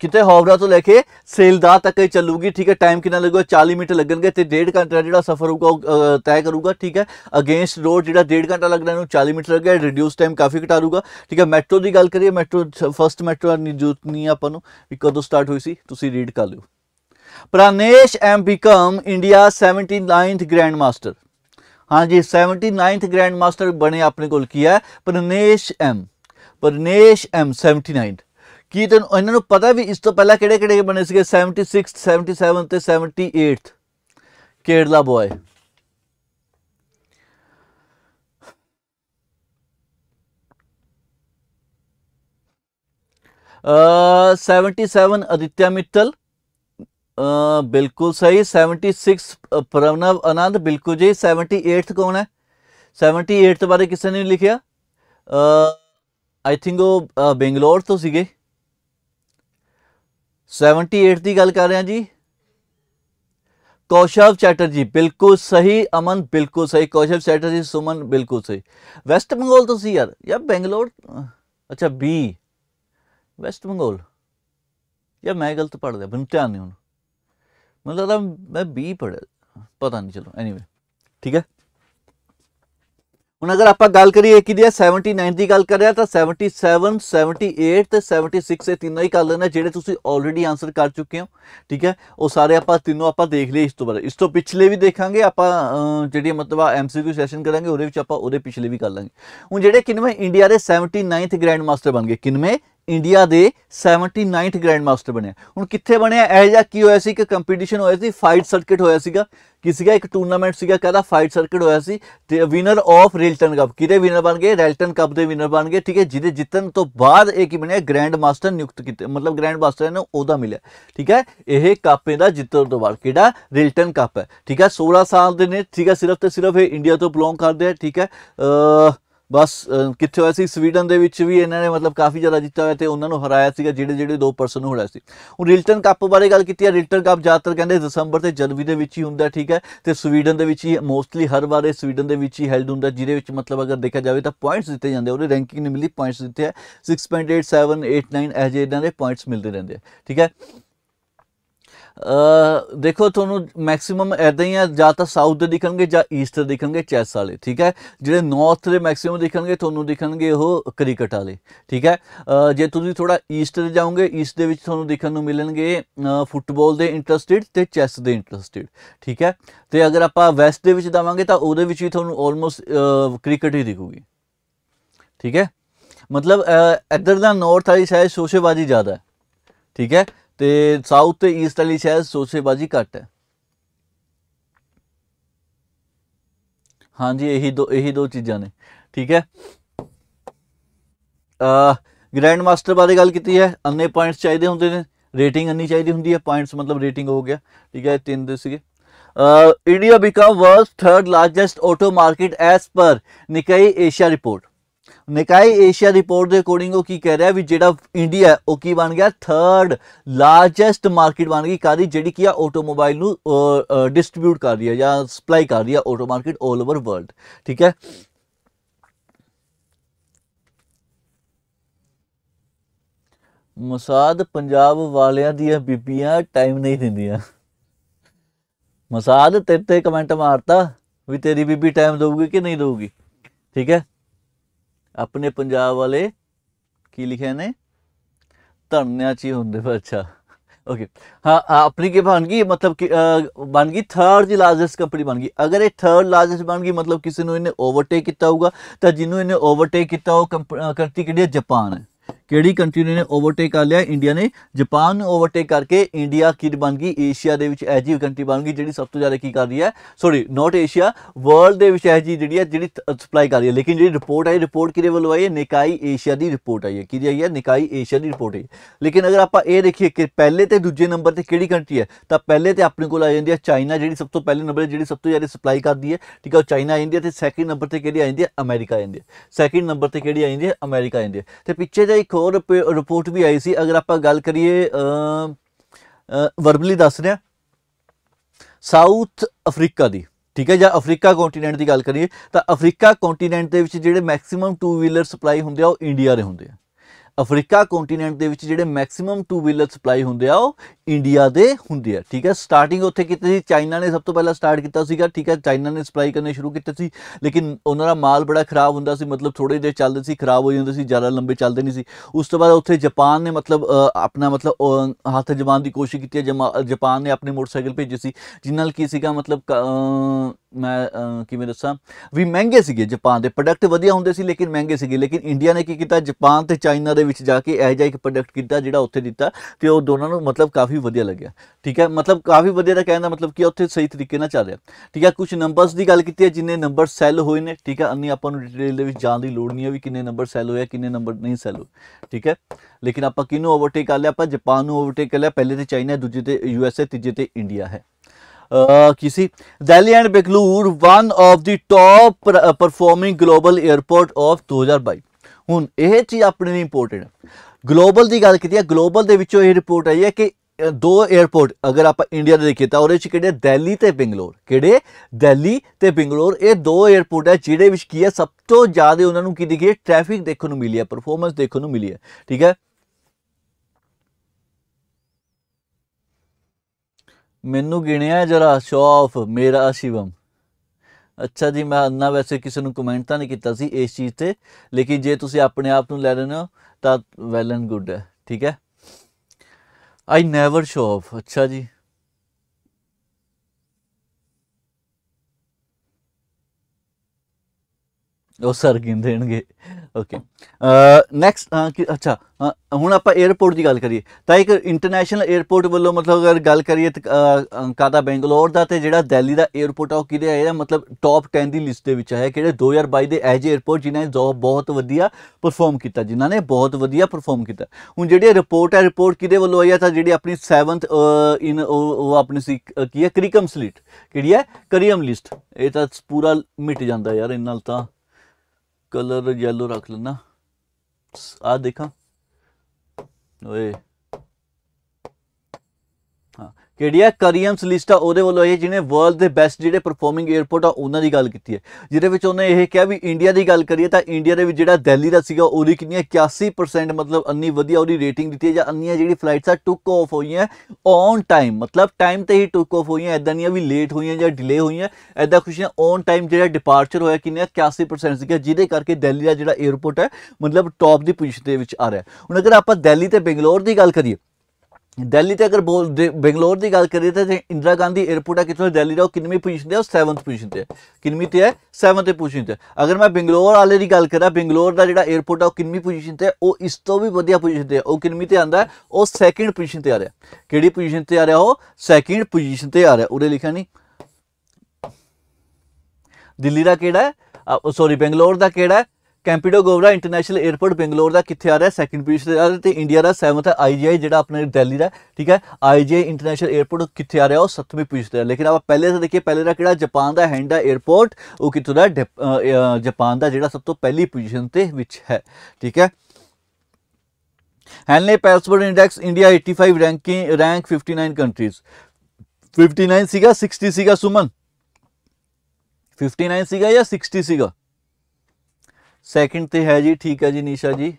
ਕਿਤੇ ਹਾਵੜਾ ਤੋਂ ਲੈ ਕੇ ਸੇਲਦਾ ਤੱਕ ਇਹ ਚੱਲੂਗੀ। ਠੀਕ ਹੈ ਟਾਈਮ ਕਿੰਨਾ ਲੱਗੂਗਾ? 40 ਮਿੰਟ ਲੱਗਣਗੇ ਤੇ ਡੇਢ ਘੰਟੇ ਦਾ ਜਿਹੜਾ ਸਫ਼ਰ ਹੋਊਗਾ, ਉਹ ਤੈਅ ਕਰੂਗਾ। ਠੀਕ ਹੈ ਅਗੇਂਸਟ ਰੋਡ ਜਿਹੜਾ ਡੇਢ ਘੰਟਾ ਲੱਗਣਾ, ਇਹਨੂੰ 40 ਮਿੰਟ ਲੱਗਿਆ ਰਿਡਿਊਸ ਟਾਈਮ ਕਾਫੀ ਘਟਾ ਦੂਗਾ ਠੀਕ ਹੈ ਮੈਟਰੋ ਦੀ ਗੱਲ ਕਰੀਏ ਮੈਟਰੋ ਫਰਸਟ ਮੈਟਰੋ ਦੀ ਜ਼ਰੂਰਤ ਨਹੀਂ ਹੈ ਆਪਾਂ ਨੂੰ, ਵੀ ਕਦੋਂ ਸਟਾਰਟ ਹੋਈ ਸੀ, ਤੁਸੀਂ ਰੀਡ ਕਰ ਲਿਓ। Pranesh M become India 79th Grand Master ਹਾਂਜੀ 79th Grand Master ਬਣੇ ਆਪਣੇ ਕੋਲ ਕੀ ਹੈ ਪ੍ਰਨੇਸ਼ M. ਪ੍ਰਨੇਸ਼ M 79 ਕੀ ਤੈਨੂੰ ਇਹਨਾਂ ਨੂੰ ਪਤਾ ਵੀ ਇਸ ਤੋਂ ਪਹਿਲਾਂ ਕਿਹੜੇ ਕਿਹੜੇ ਬਣੇ ਸੀਗੇ 76 77 ਤੇ 78th ਕੇਰਲਾ ਬॉय ਅ 77 ਅਦਿੱਤਿਆ ਮਿੱਤਲ ਅ ਬਿਲਕੁਲ ਸਹੀ 76 ਅ, ਪ੍ਰਵਨਵ ਆਨੰਦ ਬਿਲਕੁਲ ਜੀ 78th ਕੌਣ ਹੈ 78th ਬਾਰੇ ਕਿਸੇ ਨੇ ਨਹੀਂ ਲਿਖਿਆ ਅ ਆਈ ਥਿੰਕ ਉਹ ਅ, ਬੰਗਲੌਰ ਤੋਂ ਸੀਗੇ 78 ਦੀ ਗੱਲ ਕਰ ਰਹੇ ਹਾਂ ਜੀ ਕੌਸ਼ਵ ਚੈਟਰਜੀ ਬਿਲਕੁਲ ਸਹੀ ਅਮਨ ਬਿਲਕੁਲ ਸਹੀ ਕੌਸ਼ਵ ਚੈਟਰਜੀ ਸੁਮਨ ਬਿਲਕੁਲ ਸਹੀ ਵੈਸਟ ਬੰਗਾਲ ਤੋਂ ਸੀ ਯਾਰ ਯਾ ਬੰਗਲੌਰ ਅ, ਅੱਛਾ ਬੀ ਵੈਸਟ ਬੰਗਾਲ ਯਾ ਮੈਂ ਗਲਤ ਪੜ੍ਹ ਲਿਆ ਮੈਨੂੰ ਧਿਆਨ ਨਹੀਂ ਹੁਣ ਮੈਨੂੰ ਲੱਗਦਾ ਮੈਂ ਬੀ ਪੜ੍ਹਿਆ। ਪਤਾ ਨਹੀਂ ਚਲੋ ਐਨੀਵੇ ਠੀਕ ਹੈ? ਹੁਣ ਅਗਰ ਆਪਾਂ ਗੱਲ ਕਰੀਏ ਕਿਹਦੀ ਹੈ 79 ਦੀ ਗੱਲ ਕਰ ਰਿਹਾ ਤਾਂ 77 78 ਤੇ 76 ਇਹ ਤਿੰਨੋਂ ਹੀ ਕਰ ਲੈਣਾ ਜਿਹੜੇ ਤੁਸੀਂ ਆਲਰੇਡੀ ਆਨਸਰ ਕਰ ਚੁੱਕੇ ਹੋ ਠੀਕ ਹੈ? ਉਹ ਸਾਰੇ ਆਪਾਂ ਤਿੰਨੋਂ ਆਪਾਂ ਦੇਖ ਲਏ ਇਸ ਤੋਂ ਬਾਅਦ। ਇਸ ਤੋਂ ਪਿਛਲੇ ਵੀ ਦੇਖਾਂਗੇ ਆਪਾਂ ਅਹ, ਜਿਹੜੀ ਮਤਲਬ ਆ ਐਮਸੀਕਿਊ ਸੈਸ਼ਨ ਕਰਾਂਗੇ ਉਹਦੇ ਵਿੱਚ ਆਪਾਂ ਉਹਦੇ ਪਿਛਲੇ ਵੀ ਕਰ ਲਾਂਗੇ। ਹੁਣ ਜਿਹੜੇ ਕਿਨਵੇਂ ਇੰਡੀਆ ਦੇ 79th ਗ੍ਰੈਂਡ ਮਾਸਟਰ ਬਣ ਗਏ ਕਿਨਵੇਂ? ਇੰਡੀਆ ਦੇ 79th ਗ੍ਰੈਂਡ ਮਾਸਟਰ ਬਣਿਆ। ਹੁਣ ਕਿੱਥੇ ਬਣਿਆ? ਇਹ ਜਿਹਾ ਕੀ ਹੋਇਆ ਸੀ ਕਿ ਕੰਪੀਟੀਸ਼ਨ ਹੋਇਆ ਸੀ ਫਾਈਟ ਸਰਕਟ ਹੋਇਆ ਸੀਗਾ। ਕੀ ਸੀਗਾ? ਇੱਕ ਟੂਰਨਾਮੈਂਟ ਸੀਗਾ, ਕਹਦਾ? ਫਾਈਟ ਸਰਕਟ ਹੋਇਆ ਸੀ। ਤੇ ਵਿਨਰ ਆਫ ਰੇਲਟਨ ਕੱਪ ਕਿਹਦੇ ਵਿਨਰ ਬਣ ਗਏ? ਰੇਲਟਨ ਕੱਪ ਦੇ ਵਿਨਰ ਬਣ ਗਏ। ਠੀਕ ਹੈ, ਜਿਹਦੇ ਜਿੱਤਣ ਤੋਂ ਬਾਅਦ ਇਹ ਕੀ ਬਣਿਆ? ਗ੍ਰੈਂਡ ਮਾਸਟਰ ਨਿਯੁਕਤ ਕੀਤੇ। ਮਤਲਬ ਗ੍ਰੈਂਡ ਮਾਸਟਰ ਨੂੰ ਉਹਦਾ ਮਿਲਿਆ। ਠੀਕ ਹੈ, ਇਹ ਕੱਪ ਇਹਦਾ ਜਿੱਤਣ ਤੋਂ ਬਾਅਦ। ਕਿਹੜਾ? ਰੇਲਟਨ ਕੱਪ ਹੈ। ਠੀਕ ਹੈ 16 ਸਾਲ ਦੇ ਨੇ। ਠੀਕ ਹੈ, ਸਿਰਫ ਤੇ ਸਿਰਫ ਇਹ ਇੰਡੀਆ ਤੋਂ ਬਿਲੋਂਗ ਕਰਦੇ ਆ। ਠੀਕ ਹੈ ਬਸ ਕਿੱਥੇ ਹੋਇਆ ਸੀ? ਸਵੀਡਨ ਦੇ ਵਿੱਚ ਵੀ ਇਹਨਾਂ ਨੇ ਮਤਲਬ ਕਾਫੀ ਜ਼ਿਆਦਾ ਜਿੱਤਿਆ ਹੋਇਆ ਤੇ ਉਹਨਾਂ ਨੂੰ ਹਰਾਇਆ ਸੀਗਾ ਜਿਹੜੇ ਜਿਹੜੇ ਦੋ ਪਰਸਨ ਨੂੰ ਹਰਾਇਆ ਸੀ। ਹੁਣ ਰਿਲਟਨ ਕੱਪ ਬਾਰੇ ਗੱਲ ਕੀਤੀ ਹੈ ਰਿਲਟਨ ਕੱਪ ਜ਼ਿਆਦਾਤਰ ਕਹਿੰਦੇ ਦਸੰਬਰ ਤੇ ਜਨਵਰੀ ਦੇ ਵਿੱਚ ਹੀ ਹੁੰਦਾ ਠੀਕ ਹੈ? ਤੇ ਸਵੀਡਨ ਦੇ ਵਿੱਚ ਹੀ ਮੋਸਟਲੀ ਹਰ ਵਾਰ ਇਹ ਸਵੀਡਨ ਦੇ ਵਿੱਚ ਹੀ ਹੈਲਡ ਹੁੰਦਾ ਜਿਹਦੇ ਵਿੱਚ ਮਤਲਬ ਅਗਰ ਦੇਖਿਆ ਜਾਵੇ ਤਾਂ ਪੁਆਇੰਟਸ ਦਿੱਤੇ ਜਾਂਦੇ ਆ, ਉਹਦੇ ਰੈਂਕਿੰਗ ਨਹੀਂ ਮਿਲੀ ਪੁਆਇੰਟਸ ਦਿੱਤੇ ਆ। 6.87 89 ਇਹ ਜਿਹੇ ਇਹਨਾਂ ਦੇ ਪੁਆਇੰਟਸ ਮਿਲਦੇ ਰਹਿੰਦੇ ਆ ਠੀਕ ਹੈ? ਦੇਖੋ, ਤੁਹਾਨੂੰ ਮੈਕਸਿਮਮ ਐਦਾਂ ਹੀ ਆ, ਜਾਂ ਤਾਂ ਸਾਊਥ ਦੇ ਦਿਖਣਗੇ ਜਾਂ ਈਸਟ ਦੇ ਦਿਖਣਗੇ ਚੈਸ ਵਾਲੇ, ਠੀਕ ਹੈ? ਜਿਹੜੇ ਨਾਰਥ ਦੇ ਮੈਕਸਿਮਮ ਦਿਖਣਗੇ, ਤੁਹਾਨੂੰ ਦਿਖਣਗੇ ਉਹ ਕ੍ਰਿਕਟ ਵਾਲੇ, ਠੀਕ ਹੈ? ਜੇ ਤੁਸੀਂ ਥੋੜਾ ਈਸਟ ਤੇ ਜਾਓਗੇ ਈਸਟ ਦੇ ਵਿੱਚ ਤੁਹਾਨੂੰ ਦਿਖਣ ਨੂੰ ਮਿਲਣਗੇ ਫੁੱਟਬਾਲ ਦੇ ਇੰਟਰਸਟਿਡ ਤੇ ਚੈਸ ਦੇ ਇੰਟਰਸਟਿਡ ਠੀਕ ਹੈ? ਤੇ ਅਗਰ ਆਪਾਂ ਵੈਸਟ ਦੇ ਵਿੱਚ ਜਾਵਾਂਗੇ, ਤਾਂ ਉਹਦੇ ਵਿੱਚ ਵੀ ਤੁਹਾਨੂੰ ਆਲਮੋਸਟ ਕ੍ਰਿਕਟ ਹੀ ਦਿਖੂਗੀ, ਠੀਕ ਹੈ? ਮਤਲਬ ਇੱਧਰ ਦਾ ਨਾਰਥ ਵਾਲੀ ਸ਼ਾਇਦ ਸ਼ੋਸ਼ੇਬਾਜ਼ੀ ਜ਼ਿਆਦਾ ਹੈ, ਠੀਕ ਹੈ? ਤੇ ਸਾਊਥ ਤੇ ਈਸਟ ਵਾਲੀ ਸ਼ਾਇਦ ਸੋਚੇਬਾਜ਼ੀ ਘੱਟ ਹੈ ਹਾਂਜੀ ਇਹੀ ਦੋ ਇਹੀ ਦੋ ਚੀਜ਼ਾਂ ਨੇ ਠੀਕ ਹੈ ਅ ਗ੍ਰੈਂਡ ਮਾਸਟਰ ਬਾਰੇ ਗੱਲ ਕੀਤੀ ਹੈ ਅੰਨੇ ਪੁਆਇੰਟਸ ਚਾਹੀਦੇ ਹੁੰਦੇ ਨੇ ਰੇਟਿੰਗ ਅੰਨੀ ਚਾਹੀਦੀ ਹੁੰਦੀ ਹੈ ਪੁਆਇੰਟਸ ਮਤਲਬ ਰੇਟਿੰਗ ਹੋ ਗਿਆ ਠੀਕ ਹੈ ਤਿੰਨ ਦੇ ਸੀਗੇ India become world third largest auto market as per Nikkei Asia report Nikkei Asia report ਦੇ ਅਕੋਰਡਿੰਗ ਉਹ ਕੀ ਕਹਿ ਰਿਹਾ ਵੀ ਜਿਹੜਾ ਇੰਡੀਆ ਉਹ ਕੀ ਬਣ ਗਿਆ? ਥਰਡ ਲਾਰਜੈਸਟ ਮਾਰਕੀਟ ਬਣ ਗਈ ਕਾਦੀ ਜਿਹੜੀ ਕੀ ਆ ਆਟੋਮੋਬਾਈਲ ਨੂੰ ਡਿਸਟ੍ਰੀਬਿਊਟ ਕਰ ਰਹੀ ਹੈ ਜਾਂ ਸਪਲਾਈ ਕਰ ਰਹੀ ਹੈ ਆਟੋ ਮਾਰਕੀਟ 올 ਓਵਰ ਵਰਲਡ ਠੀਕ ਹੈ? ਮਸਾਦ, ਪੰਜਾਬ ਵਾਲਿਆਂ ਦੀਆਂ ਬੀਬੀਆਂ ਟਾਈਮ ਨਹੀਂ ਦਿੰਦੀਆਂ। ਮਸਾਦ, ਤੇਰੇ ਤੇ ਕਮੈਂਟ ਮਾਰਤਾ ਵੀ ਤੇਰੀ ਬੀਬੀ ਟਾਈਮ ਦੇਊਗੀ ਕਿ ਨਹੀਂ ਦੇਊਗੀ, ਠੀਕ ਹੈ? ਆਪਣੇ ਪੰਜਾਬ ਵਾਲੇ ਕੀ ਲਿਖਿਆ ਨੇ? ਧਰਨਿਆਂ 'ਚ ਹੀ ਹੁੰਦੇ ਪਰ ਅੱਛਾ। ਓਕੇ ਹਾਂ ਆ, ਆਪਣੀ ਕੀ ਬਣ ਗਈ? ਮਤਲਬ ਕਿ ਅ, ਬਣ ਗਈ ਥਰਡ ਦੀ ਲਾਰਜੈਸਟ ਕੰਪਨੀ ਬਣ ਗਈ। ਅਗਰ ਇਹ ਥਰਡ ਲਾਰਜੈਸਟ ਬਣ ਗਈ ਮਤਲਬ ਕਿਸੇ ਨੂੰ ਇਹਨੇ ਓਵਰਟੇਕ ਕੀਤਾ ਹੋਊਗਾ ਤਾਂ ਜਿਹਨੂੰ ਇਹਨੇ ਓਵਰਟੇਕ ਕੀਤਾ ਉਹ ਕੰਟਰੀ ਕਿਹੜੀ ਕੰਟਰੀ ਨੇ ਓਵਰਟੇਕ ਕਰ ਲਿਆ? ਇੰਡੀਆ ਨੇ। ਜਾਪਾਨ ਨੂੰ ਓਵਰਟੇਕ ਕਰਕੇ ਇੰਡੀਆ ਕੀ ਬਣ ਗਈ? ਏਸ਼ੀਆ ਦੇ ਵਿੱਚ ਐਜੀ ਕੰਟਰੀ ਬਣ ਗਈ ਜਿਹੜੀ ਸਭ ਤੋਂ ਜ਼ਿਆਦਾ ਕੀ ਕਰ ਰਹੀ ਹੈ? ਸੌਰੀ ਨਾਟ ਏਸ਼ੀਆ ਵਰਲਡ ਦੇ ਵਿੱਚ ਐਜੀ ਜਿਹੜੀ ਹੈ, ਜਿਹੜੀ ਸਪਲਾਈ ਕਰ ਰਹੀ ਹੈ। ਲੇਕਿਨ ਜਿਹੜੀ ਰਿਪੋਰਟ ਆਈ ਰਿਪੋਰਟ ਕਿਹਦੇ ਵੱਲੋਂ ਆਈ ਹੈ? ਨਿਕਾਈ ਏਸ਼ੀਆ ਦੀ ਰਿਪੋਰਟ ਆਈ ਹੈ। ਕਿਹਦੀ ਆਈ ਹੈ? ਨਿਕਾਈ ਏਸ਼ੀਆ ਦੀ ਰਿਪੋਰਟ ਆਈ ਹੈ। ਲੇਕਿਨ ਅਗਰ ਆਪਾਂ ਇਹ ਦੇਖੀਏ ਕਿ ਪਹਿਲੇ ਤੇ ਦੂਜੇ ਨੰਬਰ ਤੇ ਕਿਹੜੀ ਕੰਟਰੀ ਹੈ, ਤਾਂ ਪਹਿਲੇ ਤੇ ਆਪਣੇ ਕੋਲ ਆ ਜਾਂਦੀ ਹੈ ਚਾਈਨਾ ਜਿਹੜੀ ਸਭ ਤੋਂ ਪਹਿਲੇ ਨੰਬਰ ਜਿਹੜੀ ਸਭ ਤੋਂ ਜ਼ਿਆਦਾ ਸਪਲਾਈ ਕਰਦੀ ਹੈ। ਠੀਕ ਹੈ, ਉਹ ਚਾਈਨਾ ਆ ਜਾਂਦੀ ਹੈ ਤੇ ਸੈਕਿੰਡ ਨੰਬਰ ਤੇ ਕਿਹੜੀ ਆ ਜਾਂਦੀ ਹੈ? ਅਮਰੀਕਾ ਆ ਜਾਂਦੀ ਹੈ। ਸੈਕਿੰਡ ਨੰਬਰ ਤੇ ਕਿਹੜੀ ਆ ਜਾਂਦੀ ਹੈ? ਅਮਰੀਕਾ ਆ ਜਾਂਦੀ ਹੈ। ਤੇ ਪਿੱਛੇ ਜੇ ਇੱਕ ਹੋਰ ਰਿਪੋਰਟ ਵੀ ਆਈ ਸੀ, ਅਗਰ ਆਪਾਂ ਗੱਲ ਕਰੀਏ ਵਰਬਲੀ ਦੱਸ ਰਿਹਾ। ਸਾਊਥ ਅਫਰੀਕਾ ਦੀ, ਠੀਕ ਹੈ, ਜਾਂ ਅਫਰੀਕਾ ਕੰਟੀਨੈਂਟ ਦੀ ਗੱਲ ਕਰੀਏ, ਤਾਂ ਅਫਰੀਕਾ ਕੰਟੀਨੈਂਟ ਦੇ ਵਿੱਚ ਜਿਹੜੇ ਮੈਕਸਿਮਮ ਟੂ ਵੀਲਰ ਸਪਲਾਈ ਹੁੰਦੇ ਆ, ਉਹ ਇੰਡੀਆ ਦੇ ਹੁੰਦੇ ਆ। ਅਫਰੀਕਾ ਕੰਟੀਨੈਂਟ ਦੇ ਵਿੱਚ ਜਿਹੜੇ ਮੈਕਸਿਮਮ ਟੂ ਵੀਲਰ ਸਪਲਾਈ ਹੁੰਦੇ ਆ, ਉਹ ਇੰਡੀਆ ਦੇ ਹੁੰਦੇ ਆ, ਠੀਕ ਹੈ? ਸਟਾਰਟਿੰਗ ਉੱਥੇ ਕੀਤੀ ਸੀ ਚਾਈਨਾ ਨੇ ਸਭ ਤੋਂ ਪਹਿਲਾਂ ਸਟਾਰਟ ਕੀਤਾ ਸੀਗਾ, ਠੀਕ ਹੈ? ਚਾਈਨਾ ਨੇ ਸਪਲਾਈ ਕਰਨੇ ਸ਼ੁਰੂ ਕੀਤੇ ਸੀ, ਲੇਕਿਨ ਉਹਨਾਂ ਦਾ ਮਾਲ ਬੜਾ ਖਰਾਬ ਹੁੰਦਾ ਸੀ, ਮਤਲਬ ਥੋੜੇ ਦੇਰ ਚੱਲਦੇ ਸੀ, ਖਰਾਬ ਹੋ ਜਾਂਦੇ ਸੀ, ਜ਼ਿਆਦਾ ਲੰਬੇ ਚੱਲਦੇ ਨਹੀਂ ਸੀ। ਉਸ ਤੋਂ ਬਾਅਦ ਉੱਥੇ ਜਾਪਾਨ ਨੇ ਮਤਲਬ ਆਪਣਾ ਮਤਲਬ ਹੱਥ ਜਮਾਉਣ ਦੀ ਕੋਸ਼ਿਸ਼ ਕੀਤੀ ਹੈ, ਜਮਾ- ਜਾਪਾਨ ਨੇ ਆਪਣੇ ਮੋਟਰਸਾਈਕਲ ਭੇਜੇ ਸੀ, ਜਿਨ੍ਹਾਂ ਨਾਲ ਕੀ ਸੀਗਾ, ਮਤਲਬ, ਕ- ਮੈਂ ਕਿਵੇਂ ਦੱਸਾਂ? ਵੀ ਮਹਿੰਗੇ ਸੀਗੇ ਜਾਪਾਨ ਦੇ ਪ੍ਰੋਡਕਟ ਵਧੀਆ ਹੁੰਦੇ ਸੀ, ਲੇਕਿਨ ਮਹਿੰਗੇ ਸੀਗੇ। ਲੇਕਿਨ ਇੰਡੀਆ ਨੇ ਕੀ ਕੀਤਾ? ਜਾਪਾਨ ਤੇ ਚਾਈਨਾ ਦੇ ਵਿੱਚ ਜਾ ਕੇ ਇਹ ਜਿਹਾ ਇੱਕ ਪ੍ਰੋਡਕਟ ਕੀਤਾ, ਜਿਹੜਾ ਉੱਥੇ ਦਿੱਤਾ ਤੇ ਉਹ ਦੋਨਾਂ ਨੂੰ ਮਤਲਬ ਕਾਫੀ ਵਧੀਆ ਲੱਗਿਆ। ਠੀਕ ਹੈ? ਮਤਲਬ ਕਾਫੀ ਵਧੀਆ ਦਾ ਕਹਿਣ ਦਾ ਮਤਲਬ ਕਿ ਉੱਥੇ ਸਹੀ ਤਰੀਕੇ ਨਾਲ ਚੱਲ ਰਿਹਾ। ਠੀਕ ਹੈ? ਕੁਝ ਨੰਬਰਸ ਦੀ ਗੱਲ ਕੀਤੀ ਹੈ, ਜਿੰਨੇ ਨੰਬਰ ਸੈੱਲ ਹੋਏ ਨੇ, ਠੀਕ ਹੈ? ਅੰਨੀ ਆਪਾਂ ਨੂੰ ਡਿਟੇਲ ਦੇ ਵਿੱਚ ਜਾਣ ਦੀ ਲੋੜ ਨਹੀਂ ਹੈ ਵੀ ਕਿੰਨੇ ਨੰਬਰ ਸੈੱਲ ਹੋਇਆ ਕਿੰਨੇ ਨੰਬਰ ਨਹੀਂ ਸੈੱਲ ਹੋਏ। ਠੀਕ ਹੈ? ਲੇਕਿਨ ਆਪਾਂ ਕਿਹਨੂੰ ਓਵਰਟੇਕ ਕਰ ਲਿਆ? ਆਪਾਂ ਜਾਪਾਨ ਨੂੰ ਓਵਰਟੇਕ ਕਰ ਲਿਆ। ਪਹਿਲੇ ਤੇ ਚਾਈਨਾ ਦੂਜੇ ਤੇ ਯੂਐਸਏ ਤੀਜੇ ਤੇ ਇੰਡੀਆ ਹੈ। की सी Delhi and Bengaluru one of the top performing global airport of 2022 ਹੁਣ ਇਹ ਚੀਜ਼ ਆਪਣੇ ਲਈ ਇੰਪੋਰਟੈਂਟ ਗਲੋਬਲ ਦੀ ਗੱਲ ਕੀਤੀ ਹੈ ਗਲੋਬਲ ਦੇ ਵਿੱਚੋਂ ਇਹ ਰਿਪੋਰਟ ਆਈ ਹੈ ਕਿ ਦੋ 에ਅਰਪੋਰਟ ਅਗਰ ਆਪਾਂ ਇੰਡੀਆ ਦੇ ਦੇਖੀਏ ਤਾਂ ਉਹਦੇ ਵਿੱਚ ਕਿਹੜੇ ਦਿੱਲੀ ਤੇ ਬੰਗਲੌਰ। ਕਿਹੜੇ? ਦਿੱਲੀ ਤੇ ਬੰਗਲੌਰ। ਇਹ ਦੋ 에ਅਰਪੋਰਟ ਹੈ ਜਿਹੜੇ ਵਿੱਚ ਕੀ ਹੈ? ਸਭ ਤੋਂ ਜ਼ਿਆਦਾ ਉਹਨਾਂ ਨੂੰ ਕੀ ਦਿਖੀ ਟ੍ਰੈਫਿਕ ਦੇਖਣ ਨੂੰ ਮਿਲੀ ਹੈ ਪਰਫਾਰਮੈਂਸ ਦੇਖਣ ਨੂੰ ਮਿਲੀ ਹੈ। ਠੀਕ ਹੈ? ਮੈਨੂੰ ਗਿਣਿਆ ਜਰਾ ਸ਼ੋ ਆਫ ਮੇਰਾ ਸ਼ਿਵਮ। ਅੱਛਾ ਜੀ, ਮੈਂ ਅੰਨਾ ਵੈਸੇ ਕਿਸੇ ਨੂੰ ਕਮੈਂਟ ਤਾਂ ਨਹੀਂ ਕੀਤਾ ਸੀ ਇਸ ਚੀਜ਼ ਤੇ, ਲੇਕਿਨ ਜੇ ਤੁਸੀਂ ਆਪਣੇ ਆਪ ਨੂੰ ਲੈ ਲੈਣਾ ਤਾਂ ਵੈਲ ਐਂਡ ਗੁੱਡ ਹੈ, ਠੀਕ ਹੈ? ਆਈ ਨੈਵਰ ਸ਼ੋ ਆਫ ਅੱਛਾ ਜੀ। ਉਹ ਸਰ ਗਿੰਦੇਣਗੇ ਓਕੇ ਨੈਕਸਟ ਕਿ, ਅੱਛਾ ਹੁਣ ਆਪਾਂ 에어ਪੋਰਟ ਦੀ ਗੱਲ ਕਰੀਏ। ਤਾਂ ਇੱਕ ਇੰਟਰਨੈਸ਼ਨਲ 에어ਪੋਰਟ ਵੱਲੋਂ ਮਤਲਬ ਅਗਰ ਗੱਲ ਕਰੀਏ ਤਾਂ ਕਾਦਾ ਬੈਂਗਲੌਰ ਦਾ ਤੇ ਜਿਹੜਾ ਦਿੱਲੀ ਦਾ 에어ਪੋਰਟ ਆ, ਉਹ ਕਿਹਦੇ ਆਇਆ ਮਤਲਬ ਟੌਪ 10 ਦੀ ਲਿਸਟ ਦੇ ਵਿੱਚ ਆਇਆ, ਕਿਹੜੇ? 2022 ਦੇ ਐਜੇ 에어ਪੋਰਟ ਜਿਨ੍ਹਾਂ ਨੇ ਜੋ ਬਹੁਤ ਵਧੀਆ ਪਰਫਾਰਮ ਕੀਤਾ, ਜਿਨ੍ਹਾਂ ਨੇ ਬਹੁਤ ਵਧੀਆ ਪਰਫਾਰਮ ਕੀਤਾ। ਹੁਣ ਜਿਹੜੀ ਰਿਪੋਰਟ ਹੈ ਰਿਪੋਰਟ ਕਿਹਦੇ ਵੱਲੋਂ ਆਈ ਹੈ? ਤਾਂ ਜਿਹੜੀ ਆਪਣੀ 7th ਇਨ ਉਹ ਆਪਣੀ ਸੀ ਕੀ ਹੈ? ਕ੍ਰਿਕਮ ਸਲਿਟ। ਕਿਹੜੀ ਹੈ? ਕਰੀਅਮ ਲਿਸਟ ਇਹ ਤਾਂ ਪੂਰਾ ਮਿਟ ਜਾਂਦਾ ਯਾਰ, ਇਹਨਾਂ ਨਾਲ ਤਾਂ। ਕਲਰ ਯੈਲੋ ਰੱਖ ਲੈਣਾ ਆ ਦੇਖਾਂ। ਓਏ। ਜਿਹੜੀ ਕਿਹੜੀ ਹੈ ਕਰੀਅਮਸ ਲਿਸਟ ਆ। ਉਹਦੇ ਵੱਲੋਂ ਇਹ ਜਿਹਨੇ ਵਰਲਡ ਦੇ ਬੈਸਟ ਜਿਹੜੇ ਪਰਫਾਰਮਿੰਗ 에ਅਰਪੋਰਟ ਆ, ਉਹਨਾਂ ਦੀ ਗੱਲ ਕੀਤੀ ਹੈ। ਜਿਹਦੇ ਵਿੱਚ ਉਹਨੇ ਇਹ ਕਿਹਾ ਵੀ ਇੰਡੀਆ ਦੀ ਗੱਲ ਕਰੀਏ ਤਾਂ ਇੰਡੀਆ ਦੇ ਵਿੱਚ ਜਿਹੜਾ ਦਿੱਲੀ ਦਾ ਸੀਗਾ, ਉਹਦੀ ਕਿੰਨੀ ਹੈ 81% ਮਤਲਬ ਅੰਨੀ ਵਧੀਆ ਉਹਦੀ ਰੇਟਿੰਗ ਦਿੱਤੀ ਹੈ ਜਾਂ ਅੰਨੀਆਂ ਜਿਹੜੀ ਫਲਾਈਟਸ ਆ ਟੁੱਕ ਆਫ ਹੋਈਆਂ ਔਨ ਟਾਈਮ ਮਤਲਬ ਟਾਈਮ ਤੇ ਹੀ ਟੁੱਕ ਆਫ ਹੋਈਆਂ ਐਦਾਂ ਨਹੀਂ ਆ ਵੀ ਲੇਟ ਹੋਈਆਂ ਜਾਂ ਡਿਲੇ ਹੋਈਆਂ ਐਦਾਂ ਖੁਸ਼ੀਆਂ ਔਨ ਟਾਈਮ ਜਿਹੜਾ ਡਿਪਾਰਚਰ ਹੋਇਆ ਕਿੰਨੇ 81% ਸੀਗਾ, ਜਿਹਦੇ ਕਰਕੇ ਦਿੱਲੀ ਦਾ ਜਿਹੜਾ 에ਅਰਪੋਰਟ ਹੈ, ਮਤਲਬ ਟੌਪ ਦੀ ਪੋਜੀਸ਼ਨ ਦੇ ਵਿੱਚ ਆ ਰਿਹਾ। ਹੁਣ ਅਗਰ ਆਪਾਂ ਦਿੱਲੀ ਤੇ ਬੰਗਲੌਰ ਦੀ ਗੱਲ ਕਰੀਏ ਦਿੱਲੀ ਤੇ ਅਗਰ ਬੋਲ ਬੰਗਲੌਰ ਦੀ ਗੱਲ ਕਰੀਏ ਤਾਂ ਇੰਦਰਾ ਗਾਂਧੀ 에ਅਰਪੋਰਟ ਹੈ ਕਿਥੋਂ ਦਿੱਲੀ ਦਾ, ਉਹ ਕਿੰਨਵੀਂ ਪੋਜੀਸ਼ਨ ਤੇ ਹੈ ਉਹ 7th ਪੋਜੀਸ਼ਨ ਤੇ ਹੈ ਕਿੰਨਵੀਂ ਤੇ ਹੈ 7th ਤੇ ਪੋਜੀਸ਼ਨ ਤੇ ਅਗਰ ਮੈਂ ਬੰਗਲੌਰ ਵਾਲੇ ਦੀ ਗੱਲ ਕਰਾਂ, ਬੰਗਲੌਰ ਦਾ ਜਿਹੜਾ 에ਅਰਪੋਰਟ ਆ, ਉਹ ਕਿੰਨਵੀਂ ਪੋਜੀਸ਼ਨ ਤੇ ਉਹ ਇਸ ਤੋਂ ਵੀ ਵਧੀਆ ਪੋਜੀਸ਼ਨ ਤੇ ਉਹ ਕਿੰਨਵੀਂ ਤੇ ਆਂਦਾ? ਉਹ ਸੈਕਿੰਡ ਪੋਜੀਸ਼ਨ ਤੇ ਆ ਰਿਹਾ। ਕਿਹੜੀ ਪੋਜੀਸ਼ਨ ਤੇ ਆ ਰਿਹਾ ਉਹ? ਸੈਕਿੰਡ ਪੋਜੀਸ਼ਨ ਤੇ ਆ ਰਿਹਾ। ਉਹਦੇ ਲਿਖਿਆ ਨਹੀਂ ਦਿੱਲੀ ਦਾ ਕਿਹੜਾ ਹੈ? ਸੌਰੀ ਬੰਗਲੌਰ ਦਾ ਕਿਹੜਾ Kempegowda international airport Bangalore ਦਾ ਕਿੱਥੇ ਆ ਰਿਹਾ? ਸੈਕੰਡ ਪੋਜੀਸ਼ਨ ਤੇ ਆ ਰਿਹਾ ਤੇ ਇੰਡੀਆ ਦਾ 7th ਹੈ ਆਈਜੀਆਈ ਜਿਹੜਾ ਆਪਣੇ ਦਿੱਲੀ ਦਾ, ਠੀਕ ਹੈ? ਆਈਜੀਆਈ ਇੰਟਰਨੈਸ਼ਨਲ 에ਅਰਪੋਰਟ ਕਿੱਥੇ ਆ ਰਿਹਾ? ਉਹ 7ਵੀਂ ਪੋਜੀਸ਼ਨ ਤੇ ਲੇਕਿਨ ਆਪਾਂ ਪਹਿਲੇ ਤੋਂ ਦੇਖੀਏ, ਪਹਿਲੇ ਦਾ ਕਿਹੜਾ ਜਾਪਾਨ ਦਾ ਹੈਂਡਾ 에ਅਰਪੋਰਟ ਉਹ ਕਿੱਥੋਂ ਦਾ? ਜਾਪਾਨ ਦਾ ਜਿਹੜਾ ਸਭ ਤੋਂ ਪਹਿਲੀ ਪੋਜੀਸ਼ਨ ਤੇ ਵਿੱਚ ਹੈ, ਠੀਕ ਹੈ? Henley passport index India 85 ranking rank 59 countries 59 ਸੀਗਾ 60 ਸੀਗਾ, ਸੁਮਨ? 59 ਸੀਗਾ ਜਾਂ 60 ਸੀਗਾ? ਸੈਕਿੰਡ ਤੇ ਹੈ ਜੀ ਠੀਕ ਹੈ ਜੀ ਨੀਸ਼ਾ ਜੀ।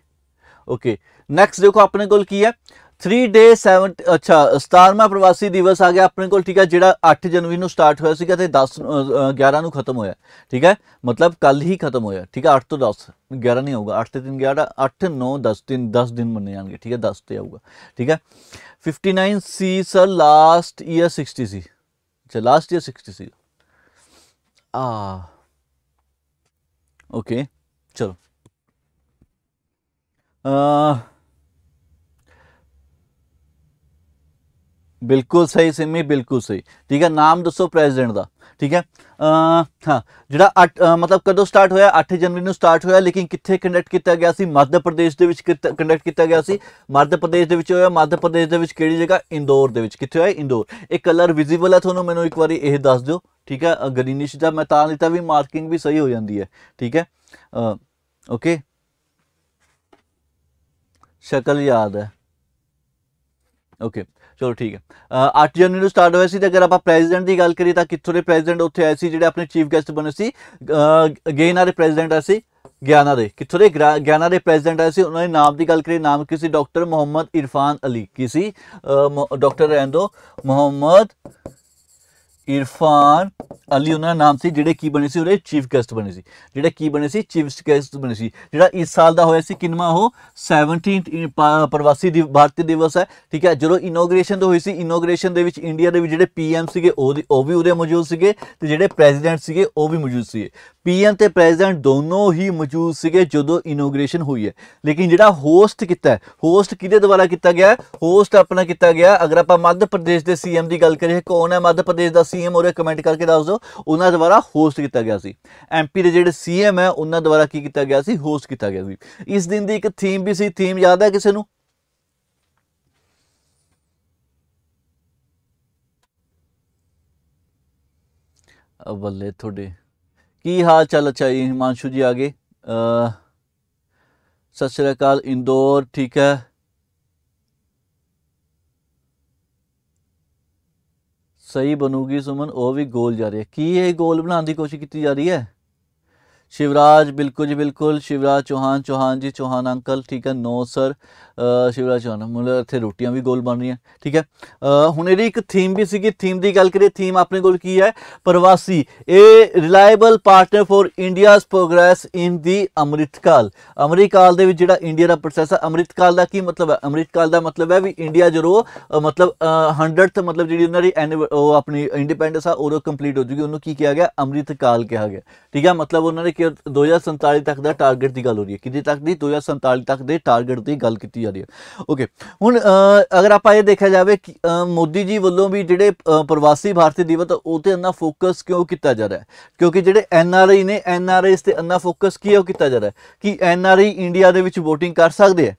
ਓਕੇ ਨੈਕਸਟ ਦੇਖੋ ਆਪਣੇ ਕੋਲ ਕੀ ਹੈ? 3 ਡੇ 7 ਅੱਛਾ 17ਵਾਂ ਪ੍ਰਵਾਸੀ ਦਿਵਸ ਆ ਗਿਆ ਆਪਣੇ ਕੋਲ ਠੀਕ ਹੈ ਜਿਹੜਾ 8 ਜਨਵਰੀ ਨੂੰ ਸਟਾਰਟ ਹੋਇਆ ਸੀਗਾ ਤੇ 10 ਅ, 11 ਨੂੰ ਖਤਮ ਹੋਇਆ ਠੀਕ ਹੈ? ਮਤਲਬ ਕੱਲ ਹੀ ਖਤਮ ਹੋਇਆ ਠੀਕ ਹੈ 8 ਤੋਂ 10 11 ਨਹੀਂ ਆਊਗਾ 8 ਤੇ 3 11 8 9 10 3 10 ਦਿਨ ਮੰਨੇ ਜਾਣਗੇ ਠੀਕ ਹੈ 10 ਤੇ ਆਊਗਾ ਠੀਕ ਹੈ? 59 ਸੀ ਸਰ ਲਾਸਟ ਈਅਰ 60 ਸੀ ਅੱਛਾ ਲਾਸਟ ਈਅਰ 60 ਸੀ। ਆ ਓਕੇ ਚਲੋ। ਅ ਬਿਲਕੁਲ ਸਹੀ ਸਿਮੀ, ਬਿਲਕੁਲ ਸਹੀ। ਠੀਕ ਹੈ, ਨਾਮ ਦੱਸੋ ਪ੍ਰੈਜ਼ੀਡੈਂਟ ਦਾ। ਠੀਕ ਹੈ ਹਾਂ, ਜਿਹੜਾ ਅੱਠ- ਮਤਲਬ ਕਦੋਂ ਸਟਾਰਟ ਹੋਇਆ? 8 ਜਨਵਰੀ ਨੂੰ ਸਟਾਰਟ ਹੋਇਆ, ਲੇਕਿਨ ਕਿੱਥੇ ਕੰਡਕਟ ਕੀਤਾ ਗਿਆ ਸੀ? ਮੱਧ ਪ੍ਰਦੇਸ਼ ਦੇ ਵਿੱਚ ਕੰਡਕਟ ਕੀਤਾ ਗਿਆ ਸੀ। ਮੱਧ ਪ੍ਰਦੇਸ਼ ਦੇ ਵਿੱਚ ਹੋਇਆ, ਮੱਧ ਪ੍ਰਦੇਸ਼ ਦੇ ਵਿੱਚ ਕਿਹੜੀ ਜਗ੍ਹਾ? ਇੰਦੌਰ ਦੇ ਵਿੱਚ। ਕਿੱਥੇ ਹੋਇਆ? ਇੰਦੌਰ। ਇਹ ਕਲਰ ਵਿਜ਼ੀਬਲ ਹੈ ਤੁਹਾਨੂੰ? ਮੈਨੂੰ ਇੱਕ ਵਾਰੀ ਇਹ ਦੱਸ ਦਿਓ। ਠੀਕ ਹੈ? ਗ੍ਰੀਨਿਸ਼ ਦਾ ਮੈਂ ਤਾਂ ਲਿੱਤਾ ਵੀ ਮਾਰਕਿੰਗ ਵੀ ਸਹੀ ਹੋ ਜਾਂਦੀ ਹੈ ਠੀਕ ਹੈ? ਓਕੇ? ਸ਼ਕਲ ਯਾਦ ਹੈ। ਓਕੇ ਚਲੋ ਠੀਕ ਹੈ। ਅ, 8 ਜਨਵਰੀ ਨੂੰ ਸਟਾਰਟ ਹੋਇਆ ਸੀ ਤੇ ਅਗਰ ਆਪਾਂ ਪ੍ਰੈਜ਼ੀਡੈਂਟ ਦੀ ਗੱਲ ਕਰੀਏ ਤਾਂ ਕਿੱਥੋਂ ਦੇ ਪ੍ਰੈਜ਼ੀਡੈਂਟ ਉੱਥੇ ਆਏ ਸੀ ਜਿਹੜੇ ਆਪਣੇ ਚੀਫ ਗੈਸਟ ਬਣੇ ਸੀ? ਗੇਨਾ ਦੇ ਪ੍ਰੈਜ਼ੀਡੈਂਟ ਆਏ ਸੀ ਗਿਆਨਾ ਦੇ। ਕਿੱਥੋਂ ਦੇ ਗਰਾ- ਗਿਆਨਾ ਦੇ ਪ੍ਰੈਜ਼ੀਡੈਂਟ ਆਏ ਸੀ? ਉਹਨਾਂ ਦੇ ਨਾਮ ਦੀ ਗੱਲ ਕਰੀਏ ਨਾਮ ਕੀ ਸੀ? ਡਾਕਟਰ ਮੁਹੰਮਦ ਇਰਫਾਨ ਅਲੀ ਕੀ ਸੀ? ਡਾਕਟਰ ਰਹਿੰਦੋ ਮੁਹੰਮਦ ਇਰਫਾਨ ਅਲੀ ਉਹਨਾਂ ਦਾ ਨਾਮ ਸੀ, ਜਿਹੜੇ ਕੀ ਬਣੇ ਸੀ, ਉਹਦੇ ਚੀਫ ਗੈਸਟ ਬਣੇ ਸੀ। ਜਿਹੜੇ ਕੀ ਬਣੇ ਸੀ ਚੀਫ ਗੈਸਟ ਬਣੇ ਸੀ। ਜਿਹੜਾ ਇਸ ਸਾਲ ਦਾ ਹੋਇਆ ਸੀ ਕਿੰਨਵਾਂ ਉਹ? 17th ਇ- ਪ੍ਰਵਾਸੀ ਦਿਵ, ਭਾਰਤੀ ਦਿਵਸ ਹੈ। ਠੀਕ ਹੈ, ਜਦੋਂ ਇਨੋਗ੍ਰੇਸ਼ਨ ਹੋਈ ਸੀ ਇਨੋਗ੍ਰੇਸ਼ਨ ਦੇ ਵਿੱਚ ਇੰਡੀਆ ਦੇ ਵਿੱਚ ਜਿਹੜੇ ਪੀਐਮ ਸੀਗੇ, ਉਹ ਉਹ ਵੀ ਉਹਦੇ ਮੌਜੂਦ ਸੀਗੇ ਤੇ ਜਿਹੜੇ ਪ੍ਰੈਜ਼ੀਡੈਂਟ ਸੀਗੇ, ਉਹ ਵੀ ਮੌਜੂਦ ਸੀਗੇ। ਪੀਐਮ ਤੇ ਪ੍ਰੈਜ਼ੀਡੈਂਟ ਦੋਨੋਂ ਹੀ ਮੌਜੂਦ ਸੀਗੇ ਜਦੋਂ ਇਨੋਗ੍ਰੇਸ਼ਨ ਹੋਈ ਹੈ। ਲੇਕਿਨ ਜਿਹੜਾ ਹੋਸਟ ਕੀਤਾ ਹੋਸਟ ਕਿਹਦੇ ਦੁਆਰਾ ਕੀਤਾ ਗਿਆ ਹੋਸਟ ਆਪਣਾ ਕੀਤਾ ਗਿਆ। ਅਗਰ ਆਪਾਂ ਮੱਧ ਪ੍ਰਦੇਸ਼ ਦੇ ਸੀਐਮ ਦੀ ਗੱਲ ਕਰੀਏ ਕੌਣ ਹੈ ਮੱਧ ਪ੍ਰਦੇਸ਼ ਦਾ ਸੀਐਮ ਉਹਰੇ ਕਮੈਂਟ ਕਰਕੇ ਦੱਸ ਦਿਓ। ਉਹਨਾਂ ਦੁਆਰਾ ਹੋਸਟ ਕੀਤਾ ਗਿਆ ਸੀ। ਐਮਪੀ ਦੇ ਜਿਹੜੇ ਸੀਐਮ ਹੈ ਉਹਨਾਂ ਦੁਆਰਾ ਕੀ ਕੀਤਾ ਗਿਆ ਸੀ? ਹੋਸਟ ਕੀਤਾ ਗਿਆ ਸੀ। ਇਸ ਦਿਨ ਦੀ ਇੱਕ ਥੀਮ ਵੀ ਸੀ। ਥੀਮ ਯਾਦ ਹੈ ਕਿਸੇ ਨੂੰ? ਅ, ਬੱਲੇ ਤੁਹਾਡੇ ਕੀ ਹਾਲ ਚਾਲ ਅੱਛਾ ਜੀ ਹਿਮਾਂਸ਼ੂ ਜੀ ਆਗੇ ਅ ਸਤਿ ਸ਼੍ਰੀ ਅਕਾਲ ਇੰਦੌਰ ਠੀਕ ਹੈ ਸਹੀ ਬਣੂਗੀ ਸੁਮਨ ਉਹ ਵੀ ਗੋਲ ਜਾ ਰਹੀ ਹੈ ਕੀ ਇਹ ਗੋਲ ਬਣਾਉਣ ਦੀ ਕੋਸ਼ਿਸ਼ ਕੀਤੀ ਜਾ ਰਹੀ ਹੈ शिवराज बिल्कुल जी बिल्कुल शिवराज चौहान चौहान जी चौहान अंकल ठीक है नो सर ਅ, ਸ਼ਿਵਰਾਜ ਚੌਹਾਨ, ਮਤਲਬ ਇੱਥੇ ਰੋਟੀਆਂ ਵੀ ਗੋਲ ਬਣ ਰਹੀਆਂ, ਠੀਕ ਹੈ? ਹੁਣ ਇਹਦੀ ਇੱਕ ਥੀਮ ਵੀ ਸੀਗੀ ਥੀਮ ਦੀ ਗੱਲ ਕਰੀਏ ਥੀਮ ਆਪਣੇ ਕੋਲ ਕੀ ਹੈ? ਪ੍ਰਵਾਸੀ ਇਹ reliable partner for India's progress in the Amritkaal Amritkaal ਦੇ ਵਿੱਚ ਜਿਹੜਾ ਇੰਡੀਆ ਦਾ ਪ੍ਰੋਸੈਸ ਹੈ ਅੰਮ੍ਰਿਤਕਾਲ ਦਾ ਕੀ ਮਤਲਬ ਹੈ? ਅੰਮ੍ਰਿਤਕਾਲ ਦਾ ਮਤਲਬ ਹੈ ਵੀ ਇੰਡੀਆ ਜਦੋਂ ਮਤਲਬ 100th ਮਤਲਬ ਜਿਹੜੀ ਉਹਨਾਂ ਦੀ anniv- ਉਹ ਆਪਣੀ ਇੰਡੀਪੈਂਡੈਂਸ ਆ, ਉਦੋਂ ਕੰਪਲੀਟ ਹੋ ਜੂਗੀ, ਉਹਨੂੰ ਕੀ ਕਿਹਾ ਗਿਆ? ਅੰਮ੍ਰਿਤਕਾਲ ਕਿਹਾ ਗਿਆ। ਠੀਕ ਹੈ? ਮਤਲਬ ਉਹਨਾਂ ਨੇ ਕਿ 2047 ਤੱਕ ਦਾ ਟਾਰਗੇਟ ਦੀ ਗੱਲ ਹੋ ਰਹੀ ਹੈ। ਕਿਤੇ ਤੱਕ ਦੀ? 2047 ਤੱਕ ਦੇ ਟਾਰਗੇਟ ਦੀ ਗੱਲ ਕੀਤੀ ਜਾ ਰਹੀ ਹੈ। ਓਕੇ ਹੁਣ ਅਗਰ ਆਪਾਂ ਇਹ ਦੇਖਿਆ ਜਾਵੇ ਕਿ ਮੋਦੀ ਜੀ ਵੱਲੋਂ ਵੀ ਜਿਹੜੇ ਪ੍ਰਵਾਸੀ ਭਾਰਤੀ ਦਿਵਸ ਉਹ ਤੇ ਇੰਨਾ ਫੋਕਸ ਕਿਉਂ ਕੀਤਾ ਜਾ ਰਿਹਾ ਹੈ? ਕਿਉਂਕਿ ਜਿਹੜੇ ਐਨ ਆਰ ਆਈ ਨੇ, ਐਨ ਆਰ ਆਈਸ ਤੇ ਇੰਨਾ ਫੋਕਸ ਕਿਉਂ ਕੀਤਾ ਜਾ ਰਿਹਾ ਹੈ ਕਿ ਐਨ ਆਰ ਆਈ ਇੰਡੀਆ ਦੇ ਵਿੱਚ ਵੋਟਿੰਗ ਕਰ ਸਕਦੇ ਹੈ।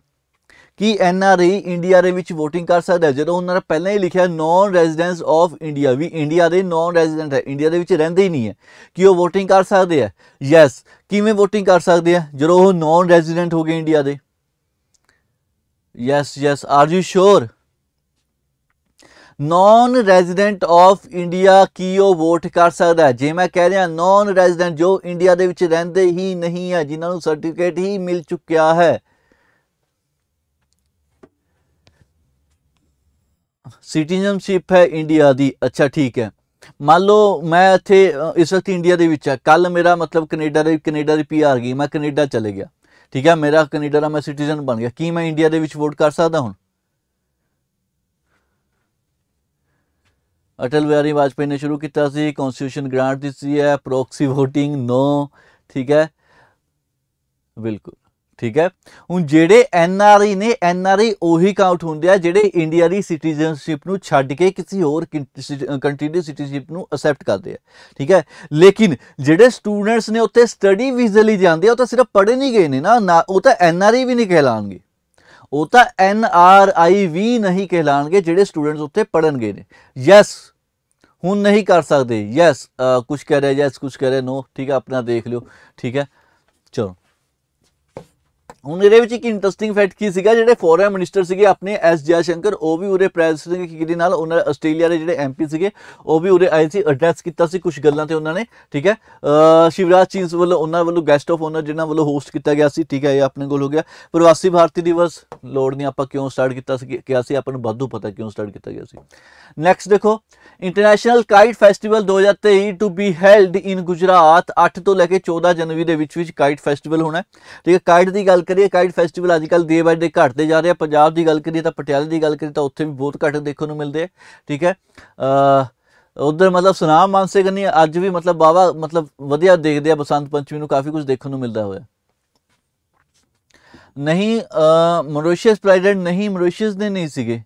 ਕਿ ਐਨ ਆਰ ਆਈ ਇੰਡੀਆ ਦੇ ਵਿੱਚ VOTING ਕਰ ਸਕਦਾ ਹੈ? ਜਦੋਂ ਉਹਨਾਂ ਨੇ ਪਹਿਲਾਂ ਹੀ ਲਿਖਿਆ ਨੌਨ ਰੈਜ਼ੀਡੈਂਸ ਆਫ ਇੰਡੀਆ ਵੀ ਇੰਡੀਆ ਦੇ ਨੌਨ ਰੈਜ਼ੀਡੈਂਟ ਹੈ, ਇੰਡੀਆ ਦੇ ਵਿੱਚ ਰਹਿੰਦੇ ਹੀ ਨਹੀਂ ਹੈ, ਕਿ ਉਹ VOTING ਕਰ ਸਕਦੇ ਆ ਯੈਸ ਕਿਵੇਂ VOTING ਕਰ ਸਕਦੇ ਆ ਜਦੋਂ ਉਹ ਨੌਨ ਰੈਜ਼ੀਡੈਂਟ ਹੋ ਗਏ ਇੰਡੀਆ ਦੇ yes yes are you sure non resident of India ਕੀ ਉਹ ਵੋਟ ਕਰ ਸਕਦਾ ਜੇ ਮੈਂ ਕਹਿ ਰਿਹਾ ਨੌਨ ਰੈਜ਼ੀਡੈਂਟ ਜੋ ਇੰਡੀਆ ਦੇ ਵਿੱਚ ਰਹਿੰਦੇ ਹੀ ਨਹੀਂ ਹੈ, ਜਿਨ੍ਹਾਂ ਨੂੰ ਸਰਟੀਫਿਕੇਟ ਹੀ ਮਿਲ ਚੁੱਕਿਆ ਹੈ। ਸਿਟੀਜ਼ਨਸ਼ਿਪ ਹੈ ਇੰਡੀਆ ਦੀ। ਅੱਛਾ, ਠੀਕ ਹੈ। ਮੰਨ ਲਓ, ਮੈਂ ਇੱਥੇ ਇਸ ਵਕਤ ਇੰਡੀਆ ਦੇ ਵਿੱਚ ਆ ਕੱਲ ਮੇਰਾ ਮਤਲਬ ਕੈਨੇਡਾ ਦੇ ਕੈਨੇਡਾ ਦੀ ਪੀਆਰ ਗਈ। ਮੈਂ ਕੈਨੇਡਾ ਚਲੇ ਗਿਆ। ਠੀਕ ਹੈ, ਮੇਰਾ ਕੈਨੇਡਾ ਦਾ ਮੈਂ ਸਿਟੀਜ਼ਨ ਬਣ ਗਿਆ। ਕੀ ਮੈਂ ਇੰਡੀਆ ਦੇ ਵਿੱਚ ਵੋਟ ਕਰ ਸਕਦਾ ਹੁਣ? ਅਟਲ ਬਿਹਾਰੀ ਵਾਜਪਾਈ ਨੇ ਸ਼ੁਰੂ ਕੀਤਾ ਸੀ ਕਨਸਟੀਟਿਊਸ਼ਨ ਗ੍ਰਾਂਟ ਦਿੱਤੀ ਹੈ ਪ੍ਰੋਕਸੀ VOTING ਨੋ ਠੀਕ ਹੈ। ਬਿਲਕੁਲ। ਠੀਕ ਹੈ? ਹੁਣ ਜਿਹੜੇ ਐਨ ਆਰ ਆਈ ਨੇ, ਐਨ ਆਰ ਆਈ ਉਹੀ ਕਾਊਂਟ ਹੁੰਦੇ ਆ ਜਿਹੜੇ ਇੰਡੀਆ ਦੀ ਸਿਟੀਜ਼ਨਸ਼ਿਪ ਨੂੰ ਛੱਡ ਕੇ ਕਿਸੇ ਹੋਰ ਕੰਟਰੀ ਦੀ ਸਿਟੀਜ਼ਨਸ਼ਿਪ ਨੂੰ ਅਸੈਪਟ ਕਰਦੇ ਆ, ਠੀਕ ਹੈ? ਲੇਕਿਨ ਜਿਹੜੇ ਸਟੂਡੈਂਟਸ ਨੇ ਉੱਥੇ ਸਟੱਡੀ ਵੀਜ਼ੇ ਲਈ ਜਾਂਦੇ ਆ, ਉਹ ਤਾਂ ਸਿਰਫ ਪੜ੍ਹੇ ਨਹੀਂ ਗਏ ਨੇ ਨਾ, ਨਾ- ਉਹ ਤਾਂ ਐਨ ਆਰ ਆਈ ਵੀ ਨਹੀਂ ਕਹਿਲਾਣਗੇ। ਉਹ ਤਾਂ ਐਨ ਆਰ ਆਈ ਵੀ ਨਹੀਂ ਕਹਿਲਾਣਗੇ ਜਿਹੜੇ ਸਟੂਡੈਂਟਸ ਉੱਥੇ ਪੜ੍ਹਨ ਗਏ ਨੇ। ਯੈਸ ਹੁਣ ਨਹੀਂ ਕਰ ਸਕਦੇ। ਯੈਸ ਕੁਝ ਕਹਿ ਰਿਹਾ ਯੈਸ ਕੁਝ ਕਹਿ ਰਿਹਾ ਨੋ ਠੀਕ ਹੈ, ਆਪਣਾ ਦੇਖ ਲਿਓ, ਠੀਕ ਹੈ? ਚਲੋ। ਹੁਣ ਇਹਦੇ ਵਿੱਚ ਇੱਕ ਇੰਟਰਸਟਿੰਗ ਫੈਕਟ ਕੀ ਸੀਗਾ? ਜਿਹੜੇ ਫੋਰਨ ਮਿਨਿਸਟਰ ਸੀਗੇ ਆਪਣੇ ਐਸ ਜੈ ਸ਼ੰਕਰ ਉਹ ਵੀ ਉਰੇ ਪ੍ਰੈਜ਼ੀਡੈਂਟ ਕੀ ਨਾਲ? ਉਹਨਾਂ ਆਸਟ੍ਰੇਲੀਆ ਦੇ ਜਿਹੜੇ ਐਮਪੀ ਸੀਗੇ, ਉਹ ਵੀ ਉਰੇ ਆਏ ਸੀ ਐਡਰੈਸ ਕੀਤਾ ਸੀ ਕੁਝ ਗੱਲਾਂ ਤੇ ਉਹਨਾਂ ਨੇ, ਠੀਕ ਹੈ? ਸ਼ਿਵਰਾਜ ਚੀਨਸ ਵੱਲੋਂ, ਉਹਨਾਂ ਵੱਲੋਂ ਗੈਸਟ ਆਫ ਓਨਰ ਜਿਨ੍ਹਾਂ ਵੱਲੋਂ ਹੋਸਟ ਕੀਤਾ ਗਿਆ ਸੀ, ਠੀਕ ਹੈ, ਇਹ ਆਪਣੇ ਕੋਲ ਹੋ ਗਿਆ। ਪ੍ਰਵਾਸੀ ਭਾਰਤੀ ਦਿਵਸ, ਲੋੜ ਨਹੀਂ ਆਪਾਂ ਕਿਉਂ ਸਟਾਰਟ ਕੀਤਾ ਸੀ, ਕਿਹਾ ਸੀ, ਆਪਾਂ ਨੂੰ ਵਾਧੂ ਪਤਾ ਕਿਉਂ ਸਟਾਰਟ ਕੀਤਾ ਗਿਆ ਸੀ। ਨੈਕਸਟ ਦੇਖੋ international kite festival 2023 to be held in Gujarat 8 ਤੋਂ ਲੈ ਕੇ 14 ਜਨਵਰੀ ਦੇ ਵਿੱਚ ਵਿੱਚ ਕਾਈਟ ਫੈਸਟੀਵਲ ਹੋਣਾ ਠੀਕ ਹੈ ਕਾਈਟ ਦੀ ਗੱਲ ਕਰੀਏ ਕਾਈਟ ਫੈਸਟੀਵਲ ਅੱਜ ਕੱਲ੍ਹ ਡੇ ਬਾਈ ਡੇ ਘਟਦੇ ਜਾ ਰਿਹਾ ਪੰਜਾਬ ਦੀ ਗੱਲ ਕਰੀਏ ਤਾਂ, ਪਟਿਆਲੇ ਦੀ ਗੱਲ ਕਰੀਏ ਤਾਂ ਉੱਥੇ ਵੀ ਬਹੁਤ ਘੱਟ ਦੇਖਣ ਨੂੰ ਮਿਲਦੇ ਆ, ਠੀਕ ਹੈ? ਅ ਉਧਰ ਮਤਲਬ ਸੁਨਾਮ ਮਾਨਸੇ ਕਰਨੀ ਅੱਜ ਵੀ ਮਤਲਬ ਬਾਵਾ ਮਤਲਬ ਵਧੀਆ ਦੇਖਦੇ ਆ, ਬਸੰਤ ਪੰਚਮੀ ਨੂੰ ਕਾਫੀ ਕੁਝ ਦੇਖਣ ਨੂੰ ਮਿਲਦਾ ਹੋਇਆ। ਨਹੀਂ ਮੋਰੀਸ਼ੀਅਸ ਪ੍ਰੈਜ਼ੀਡੈਂਟ ਨਹੀਂ, ਮੋਰੀਸ਼ੀਅਸ ਦੇ ਨਹੀਂ ਸੀਗੇ।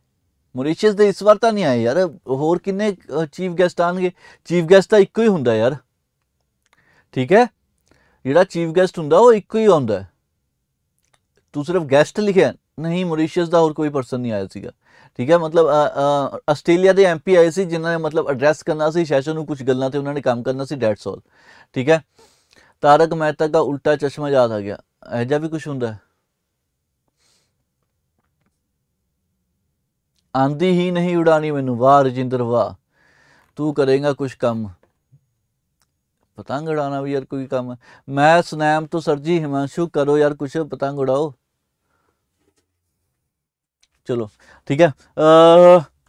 ਮੋਰੀਸ਼ੀਅਸ ਦੇ ਇਸ ਵਾਰ ਤਾਂ ਨਹੀਂ ਆਏ ਯਾਰ। ਹੋਰ ਕਿੰਨੇ ਚੀਫ ਗੈਸਟ ਆਣਗੇ? ਚੀਫ ਗੈਸਟ ਤਾਂ ਇੱਕੋ ਹੀ ਹੁੰਦਾ ਯਾਰ। ਠੀਕ ਹੈ? ਜਿਹੜਾ ਚੀਫ ਗੈਸਟ ਹੁੰਦਾ ਉਹ ਇੱਕੋ ਹੀ ਆਉਂਦਾ। ਤੂੰ ਸਿਰਫ ਗੈਸਟ ਲਿਖਿਆ ਨਹੀਂ ਮੋਰੀਸ਼ੀਅਸ ਦਾ ਹੋਰ ਕੋਈ ਪਰਸਨ ਨਹੀਂ ਆਇਆ ਸੀਗਾ ਠੀਕ ਹੈ ਮਤਲਬ ਆਸਟ੍ਰੇਲੀਆ ਦੇ ਐਮਪੀ ਆਏ ਸੀ ਜਿਨ੍ਹਾਂ ਨੇ ਮਤਲਬ ਐਡਰੈਸ ਕਰਨਾ ਸੀ ਸੈਸ਼ਨ ਨੂੰ ਕੁਝ ਗੱਲਾਂ ਤੇ ਉਹਨਾਂ ਨੇ ਕੰਮ ਕਰਨਾ ਸੀ ਡੈਟਸ ਆਲ ਠੀਕ ਹੈ ਤਾਰਕ ਮਹਿਤਾ ਦਾ ਉਲਟਾ ਚਸ਼ਮਾ ਯਾਦ ਆ ਗਿਆ ਇਹੋ ਜਿਹਾ ਵੀ ਕੁਝ ਹੁੰਦਾ ਹੈ ਆਂਦੀ ਹੀ ਨਹੀਂ ਉਡਾਣੀ ਮੈਨੂੰ ਵਾਹ ਰਜਿੰਦਰ ਵਾਹ ਤੂੰ ਕਰੇਗਾ ਕੁਝ ਕੰਮ ਪਤੰਗ ਉਡਾਣਾ ਵੀ ਯਾਰ ਕੋਈ ਕੰਮ ਮੈਂ ਸੁਨੈਮ ਤੋਂ ਸਰਜੀ ਹਿਮਾਂਸ਼ੂ ਕਰੋ ਯਾਰ ਕੁਝ ਪਤੰਗ ਉਡਾਓ ਚਲੋ, ਠੀਕ ਹੈ।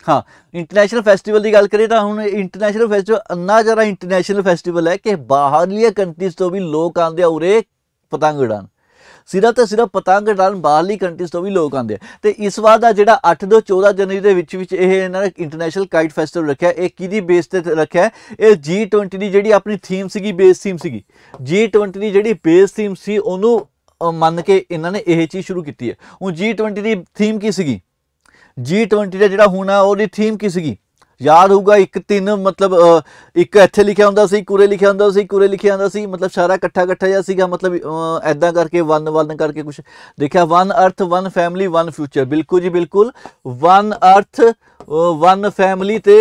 ਹਾਂ ਇੰਟਰਨੈਸ਼ਨਲ ਫੈਸਟੀਵਲ ਦੀ ਗੱਲ ਕਰੀਏ ਤਾਂ ਹੁਣ ਇੰਟਰਨੈਸ਼ਨਲ ਫੈਸਟੀਵਲ ਅੰਨਾ ਜਰਾ ਇੰਟਰਨੈਸ਼ਨਲ ਫੈਸਟੀਵਲ ਹੈ ਕਿ ਬਾਹਰਲੀਆਂ ਕੰਟਰੀਜ਼ ਤੋਂ ਵੀ ਲੋਕ ਆਉਂਦੇ ਆ ਉਰੇ ਪਤੰਗ ਉਡਾਣ ਸਿਰਫ ਤੇ ਸਿਰਫ ਪਤੰਗ ਉਡਾਣ ਬਾਹਰਲੀ ਕੰਟਰੀਜ਼ ਤੋਂ ਵੀ ਲੋਕ ਆਉਂਦੇ ਆ। ਤੇ ਇਸ ਵਾਰ ਦਾ ਜਿਹੜਾ 8 ਤੋਂ 14 ਜਨਵਰੀ ਦੇ ਵਿੱਚ ਵਿੱਚ ਇਹ ਇਹਨਾਂ ਨੇ ਇੰਟਰਨੈਸ਼ਨਲ ਕਾਈਟ ਫੈਸਟੀਵਲ ਰੱਖਿਆ, ਇਹ ਕਿਹਦੀ ਬੇਸ ਤੇ ਰੱਖਿਆ? ਹੈ? ਇਹ G20 ਦੀ ਜਿਹੜੀ ਆਪਣੀ ਥੀਮ ਸੀਗੀ ਬੇਸ ਥੀਮ ਸੀਗੀ। G20 ਦੀ ਜਿਹੜੀ ਬੇਸ ਥੀਮ ਸੀ, ਉਹਨੂੰ ਮੰਨ ਕੇ ਇਹਨਾਂ ਨੇ ਇਹ ਚੀਜ਼ ਸ਼ੁਰੂ ਕੀਤੀ ਹੈ। ਹੁਣ G20 ਦੀ ਥੀਮ ਕੀ ਸੀਗੀ? G20 ਦਾ ਜਿਹੜਾ ਹੋਣਾ ਉਹਦੀ ਥੀਮ ਕੀ ਸੀਗੀ? ਯਾਦ ਹੋਊਗਾ, ਇੱਕ ਤਿੰਨ ਮਤਲਬ ਇੱਕ ਇੱਥੇ ਲਿਖਿਆ ਹੁੰਦਾ ਸੀ, ਕੁਰੇ ਲਿਖਿਆ ਹੁੰਦਾ ਸੀ, ਕੁਰੇ ਲਿਖਿਆ ਹੁੰਦਾ ਸੀ, ਮਤਲਬ ਸਾਰਾ ਇਕੱਠਾ ਇਕੱਠਾ ਜਿਹਾ ਸੀਗਾ, ਮਤਲਬ ਐਦਾਂ ਕਰਕੇ ਵਨ ਵਨ ਕਰਕੇ ਕੁਝ ਦੇਖਿਆ one earth one family one future ਬਿਲਕੁਲ ਜੀ ਬਿਲਕੁਲ ਵਨ ਅਰਥ ਵਨ ਫੈਮਿਲੀ ਤੇ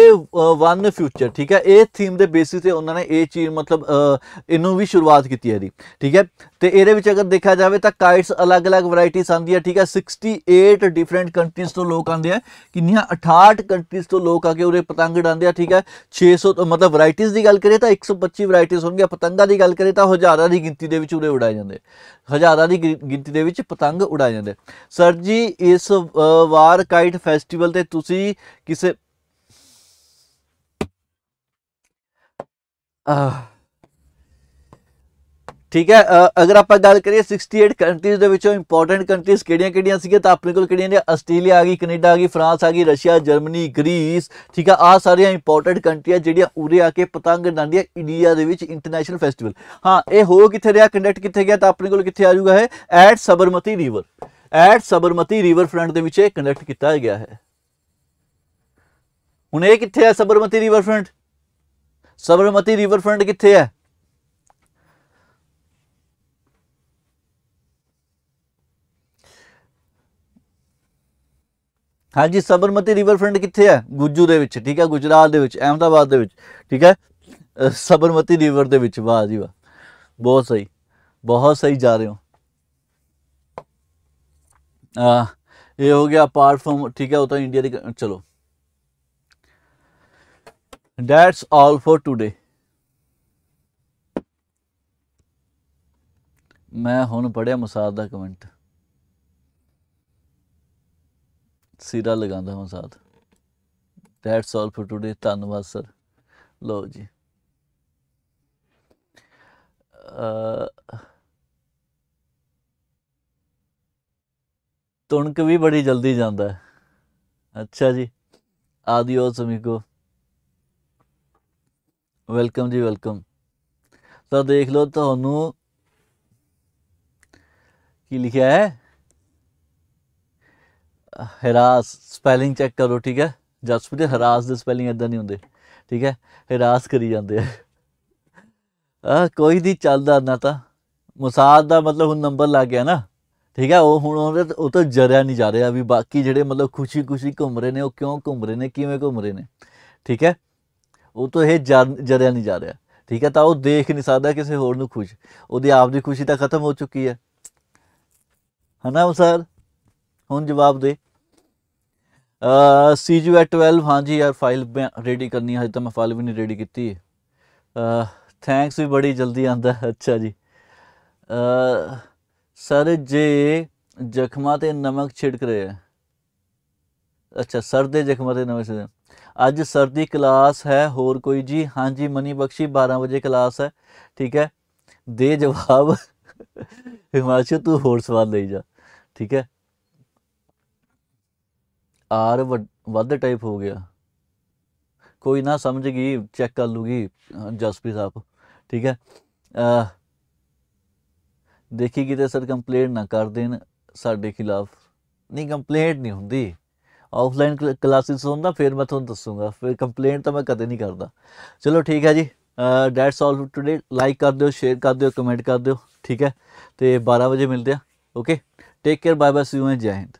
ਵਨ ਫਿਊਚਰ ਠੀਕ ਹੈ? ਇਹ ਥੀਮ ਦੇ ਬੇਸਿਸ ਤੇ ਉਹਨਾਂ ਨੇ ਇਹ ਚੀਜ਼ ਮਤਲਬ ਇਹਨੂੰ ਵੀ ਸ਼ੁਰੂਆਤ ਕੀਤੀ ਹੈ ਇਹਦੀ, ਠੀਕ ਹੈ? ਤੇ ਇਹਦੇ ਵਿੱਚ ਅਗਰ ਦੇਖਿਆ ਜਾਵੇ ਤਾਂ ਕਾਈਟਸ ਅਲੱਗ-ਅਲੱਗ ਵੈਰਾਈਟੀਆਂ ਆਉਂਦੀਆਂ, ਠੀਕ ਹੈ? 68 ਡਿਫਰੈਂਟ ਕੰਟਰੀਜ਼ ਤੋਂ ਲੋਕ ਆਉਂਦੇ ਆ, ਕਿੰਨੀਆਂ 68 ਕੰਟਰੀਜ਼ ਤੋਂ ਲੋਕ ਆ ਕੇ ਉਰੇ ਪਤੰਗ ਉਡਾਉਂਦੇ ਆ, ਠੀਕ ਹੈ? 600 ਤੋਂ ਮਤਲਬ ਵੈਰਾਈਟੀਆਂ ਦੀ ਗੱਲ ਕਰੀਏ ਤਾਂ 125 ਵੈਰਾਈਟੀਆਂ ਹੋਣਗੀਆਂ, ਪਤੰਗਾਂ ਦੀ ਗੱਲ ਕਰੀਏ ਤਾਂ ਹਜ਼ਾਰਾਂ ਦੀ ਗਿਣਤੀ ਦੇ ਵਿੱਚ ਉਰੇ ਉਡਾਏ ਜਾਂਦੇ ਹਜ਼ਾਰਾਂ ਦੀ ਗਿ- ਗਿਣਤੀ ਦੇ ਵਿੱਚ ਪਤੰਗ ਉਡਾਏ ਜਾਂਦੇ ਸਰ ਜੀ, ਇਸ ਵਾਰ ਕਾਈਟ ਫੈਸਟੀਵਲ ਤੇ ਤੁਸੀਂ ਕਿਸੇ ਠੀਕ ਹੈ ਅਗਰ ਆਪਾਂ ਗੱਲ ਕਰੀਏ 68 ਕੰਟਰੀਜ਼ ਦੇ ਵਿੱਚੋਂ ਇੰਪੋਰਟੈਂਟ ਕੰਟਰੀਜ਼ ਕਿਹੜੀਆਂ-ਕਿਹੜੀਆਂ ਸੀਗੀਆਂ, ਤਾਂ ਆਪਣੇ ਕੋਲ ਕਿਹੜੀਆਂ ਨੇ? ਆਸਟ੍ਰੇਲੀਆ ਆ ਗਈ, ਕੈਨੇਡਾ ਆ ਗਈ, ਫਰਾਂਸ ਆ ਗਈ, ਰਸ਼ੀਆ, ਜਰਮਨੀ, ਗ੍ਰੀਸ, ਠੀਕ ਆ ਆ ਸਾਰੀਆਂ ਇੰਪੋਰਟੈਂਟ ਕੰਟਰੀਆਂ ਜਿਹੜੀਆਂ ਉਰੇ ਆ ਕੇ ਪਤੰਗ ਉਡਾਉਂਦੀਆਂ ਇੰਡੀਆ ਦੇ ਵਿੱਚ ਇੰਟਰਨੈਸ਼ਨਲ ਫੈਸਟੀਵਲ ਹਾਂ, ਇਹ ਹੋ ਕਿੱਥੇ ਰਿਹਾ? ਕੰਡਕਟ ਕਿੱਥੇ ਗਿਆ? ਤਾਂ ਆਪਣੇ ਕੋਲ ਕਿੱਥੇ ਆ ਜਾਊਗਾ ਹੈ at Sabarmati river at Sabarmati riverfront ਦੇ ਵਿੱਚ ਇਹ ਕੰਡਕਟ ਕੀਤਾ ਗਿਆ ਹੈ। ਹੁਣ ਇਹ ਕਿੱਥੇ ਹੈ Sabarmati river front Sabarmati river front ਕਿੱਥੇ ਹੈ? ਹਾਂਜੀ, ਸਬਰਮਤੀ ਰਿਵਰ ਫਰੰਟ ਕਿੱਥੇ ਹੈ? ਗੁੱਜੂ ਦੇ ਵਿੱਚ, ਠੀਕ ਹੈ? ਗੁਜਰਾਤ ਦੇ ਵਿੱਚ, ਅਹਿਮਦਾਬਾਦ ਦੇ ਵਿੱਚ, ਠੀਕ ਹੈ? ਸਬਰਮਤੀ ਰਿਵਰ ਦੇ ਵਿੱਚ, ਵਾਹ ਜੀ ਵਾਹ। ਬਹੁਤ ਸਹੀ ਬਹੁਤ ਸਹੀ ਜਾ ਰਹੇ ਹੋ। ਆ ਇਹ ਹੋ ਗਿਆ ਅਪਾਰਟ ਫਰਮ ਠੀਕ ਹੈ? ਉਹ ਤਾਂ ਇੰਡੀਆ ਦੀ ਚਲੋ। ਦੈਟਸ ਆਲ ਫॉर ਟੁਡੇ ਮੈਂ ਹੁਣ ਪੜਿਆ ਮਸਾਦ ਦਾ ਕਮੈਂਟ ਸਿਰਾ ਲਗਾਉਂਦਾ ਮਸਾਦ। ਸਾਥ ਦੈਟਸ ਆਲ ਫॉर ਟੁਡੇ ਧੰਨਵਾਦ ਸਰ ਲਓ ਜੀ। ਅ ਤੁਣਕ ਵੀ ਬੜੀ ਜਲਦੀ ਜਾਂਦਾ ਹੈ। ਅੱਛਾ ਜੀ। ਆਦੀਓਸ ਸਮੀਕੋ। ਵੈਲਕਮ ਜੀ ਵੈਲਕਮ ਤਾਂ ਦੇਖ ਲਓ ਤੁਹਾਨੂੰ ਕੀ ਲਿਖਿਆ ਹੈ? ਹਰਾਸ ਸਪੈਲਿੰਗ ਚੈੱਕ ਕਰੋ, ਠੀਕ ਹੈ? ਜਸਪ੍ਰੀਤ, ਹਰਾਸ ਦੇ ਸਪੈਲਿੰਗ ਇਦਾਂ ਨਹੀਂ ਹੁੰਦੇ, ਠੀਕ ਹੈ? ਹਰਾਸ ਕਰੀ ਜਾਂਦੇ ਆ। ਆ, ਕੋਈ ਨਹੀਂ ਚੱਲਦਾ ਨਾ ਤਾਂ। ਮੁਸਾਦ ਦਾ ਮਤਲਬ ਹੁਣ ਨੰਬਰ ਲੱਗ ਗਿਆ ਨਾ, ਠੀਕ ਹੈ? ਉਹ ਹੁਣ ਉਹਦੇ ਉਹ ਤੋਂ ਜਰਿਆ ਨਹੀਂ ਜਾ ਰਿਹਾ ਵੀ ਬਾਕੀ ਜਿਹੜੇ ਮਤਲਬ ਖੁਸ਼ੀ ਖੁਸ਼ੀ ਘੁੰਮ ਰਹੇ ਨੇ, ਉਹ ਕਿਉਂ ਘੁੰਮ ਰਹੇ ਨੇ, ਕਿਵੇਂ ਘੁੰਮ ਰਹੇ ਨੇ, ਠੀਕ ਹੈ? ਉਹ ਤੋਂ ਇਹ ਜਰ- ਜਰਿਆ ਨਹੀਂ ਜਾ ਰਿਹਾ। ਠੀਕ ਹੈ, ਤਾਂ ਉਹ ਦੇਖ ਨਹੀਂ ਸਕਦਾ ਕਿਸੇ ਹੋਰ ਨੂੰ ਖੁਸ਼। ਉਹਦੀ ਆਪ ਦੀ ਖੁਸ਼ੀ ਤਾਂ ਖਤਮ ਹੋ ਚੁੱਕੀ ਹੈ। ਹਨਾ ਸਰ ਹੁਣ ਜਵਾਬ ਦੇ। ਸੀ ਯੂ ਐਟ 12 ਹਾਂਜੀ ਯਾਰ ਫਾਈਲ ਮੈਂ ਰੈਡੀ ਕਰਨੀ ਹੈ, ਹਜੇ ਤਾਂ ਮੈਂ ਫਾਈਲ ਵੀ ਨਹੀਂ ਰੈਡੀ ਕੀਤੀ। ਥੈਂਕਸ ਵੀ ਬੜੀ ਜਲਦੀ ਆਂਦਾ ਅੱਛਾ ਜੀ। ਸਰ ਜੇ ਜ਼ਖਮਾਂ ਤੇ ਨਮਕ ਛਿੜਕ ਰਿਹਾ ਅੱਛਾ, ਸਰ ਦੇ ਜ਼ਖਮਾਂ ਤੇ ਨਮਕ ਛਿੜਕ ਅੱਜ ਸਰ ਦੀ ਕਲਾਸ ਹੈ ਹੋਰ ਕੋਈ ਜੀ ਹਾਂਜੀ ਮਨੀ ਬਖਸ਼ੀ 12 ਵਜੇ ਕਲਾਸ ਹੈ ਠੀਕ ਹੈ ਦੇ ਜਵਾਬ ਹਿਮਾਚਲ ਤੂੰ ਹੋਰ ਸਵਾਲ ਲਈ ਜਾ ਠੀਕ ਹੈ ਆਰ ਵੱਡ- ਵੱਧ ਟਾਈਪ ਹੋ ਗਿਆ ਕੋਈ ਨਾ ਸਮਝ ਗਈ ਚੈੱਕ ਕਰ ਲੂਗੀ ਅਹ ਜਸਪ੍ਰੀਤ ਸਾਹਿਬ ਠੀਕ ਹੈ ਅਹ ਦੇਖੀ ਕਿਤੇ ਸਰ ਕੰਪਲੇਂਟ ਨਾ ਕਰ ਦੇਣ ਸਾਡੇ ਖਿਲਾਫ ਨਹੀਂ ਕੰਪਲੇਂਟ ਨਹੀਂ ਹੁੰਦੀ ਆਫਲਾਈਨ ਕਲਾਸਿਸ ਹੁੰਦਾ ਫਿਰ ਮੈਂ ਤੁਹਾਨੂੰ ਦੱਸੂਗਾ ਫਿਰ ਕੰਪਲੇਂਟ ਤਾਂ ਮੈਂ ਕਦੇ ਨਹੀਂ ਕਰਦਾ ਚਲੋ ਠੀਕ ਹੈ ਜੀ ਡੈਟਸ ਆਲ ਟੁਡੇ ਲਾਈਕ ਕਰ ਦਿਓ ਸ਼ੇਅਰ ਕਰ ਦਿਓ ਕਮੈਂਟ ਕਰ ਦਿਓ ਠੀਕ ਹੈ ਤੇ 12 ਵਜੇ ਮਿਲਦੇ ਆ okay take care bye bye see you and Jai Hind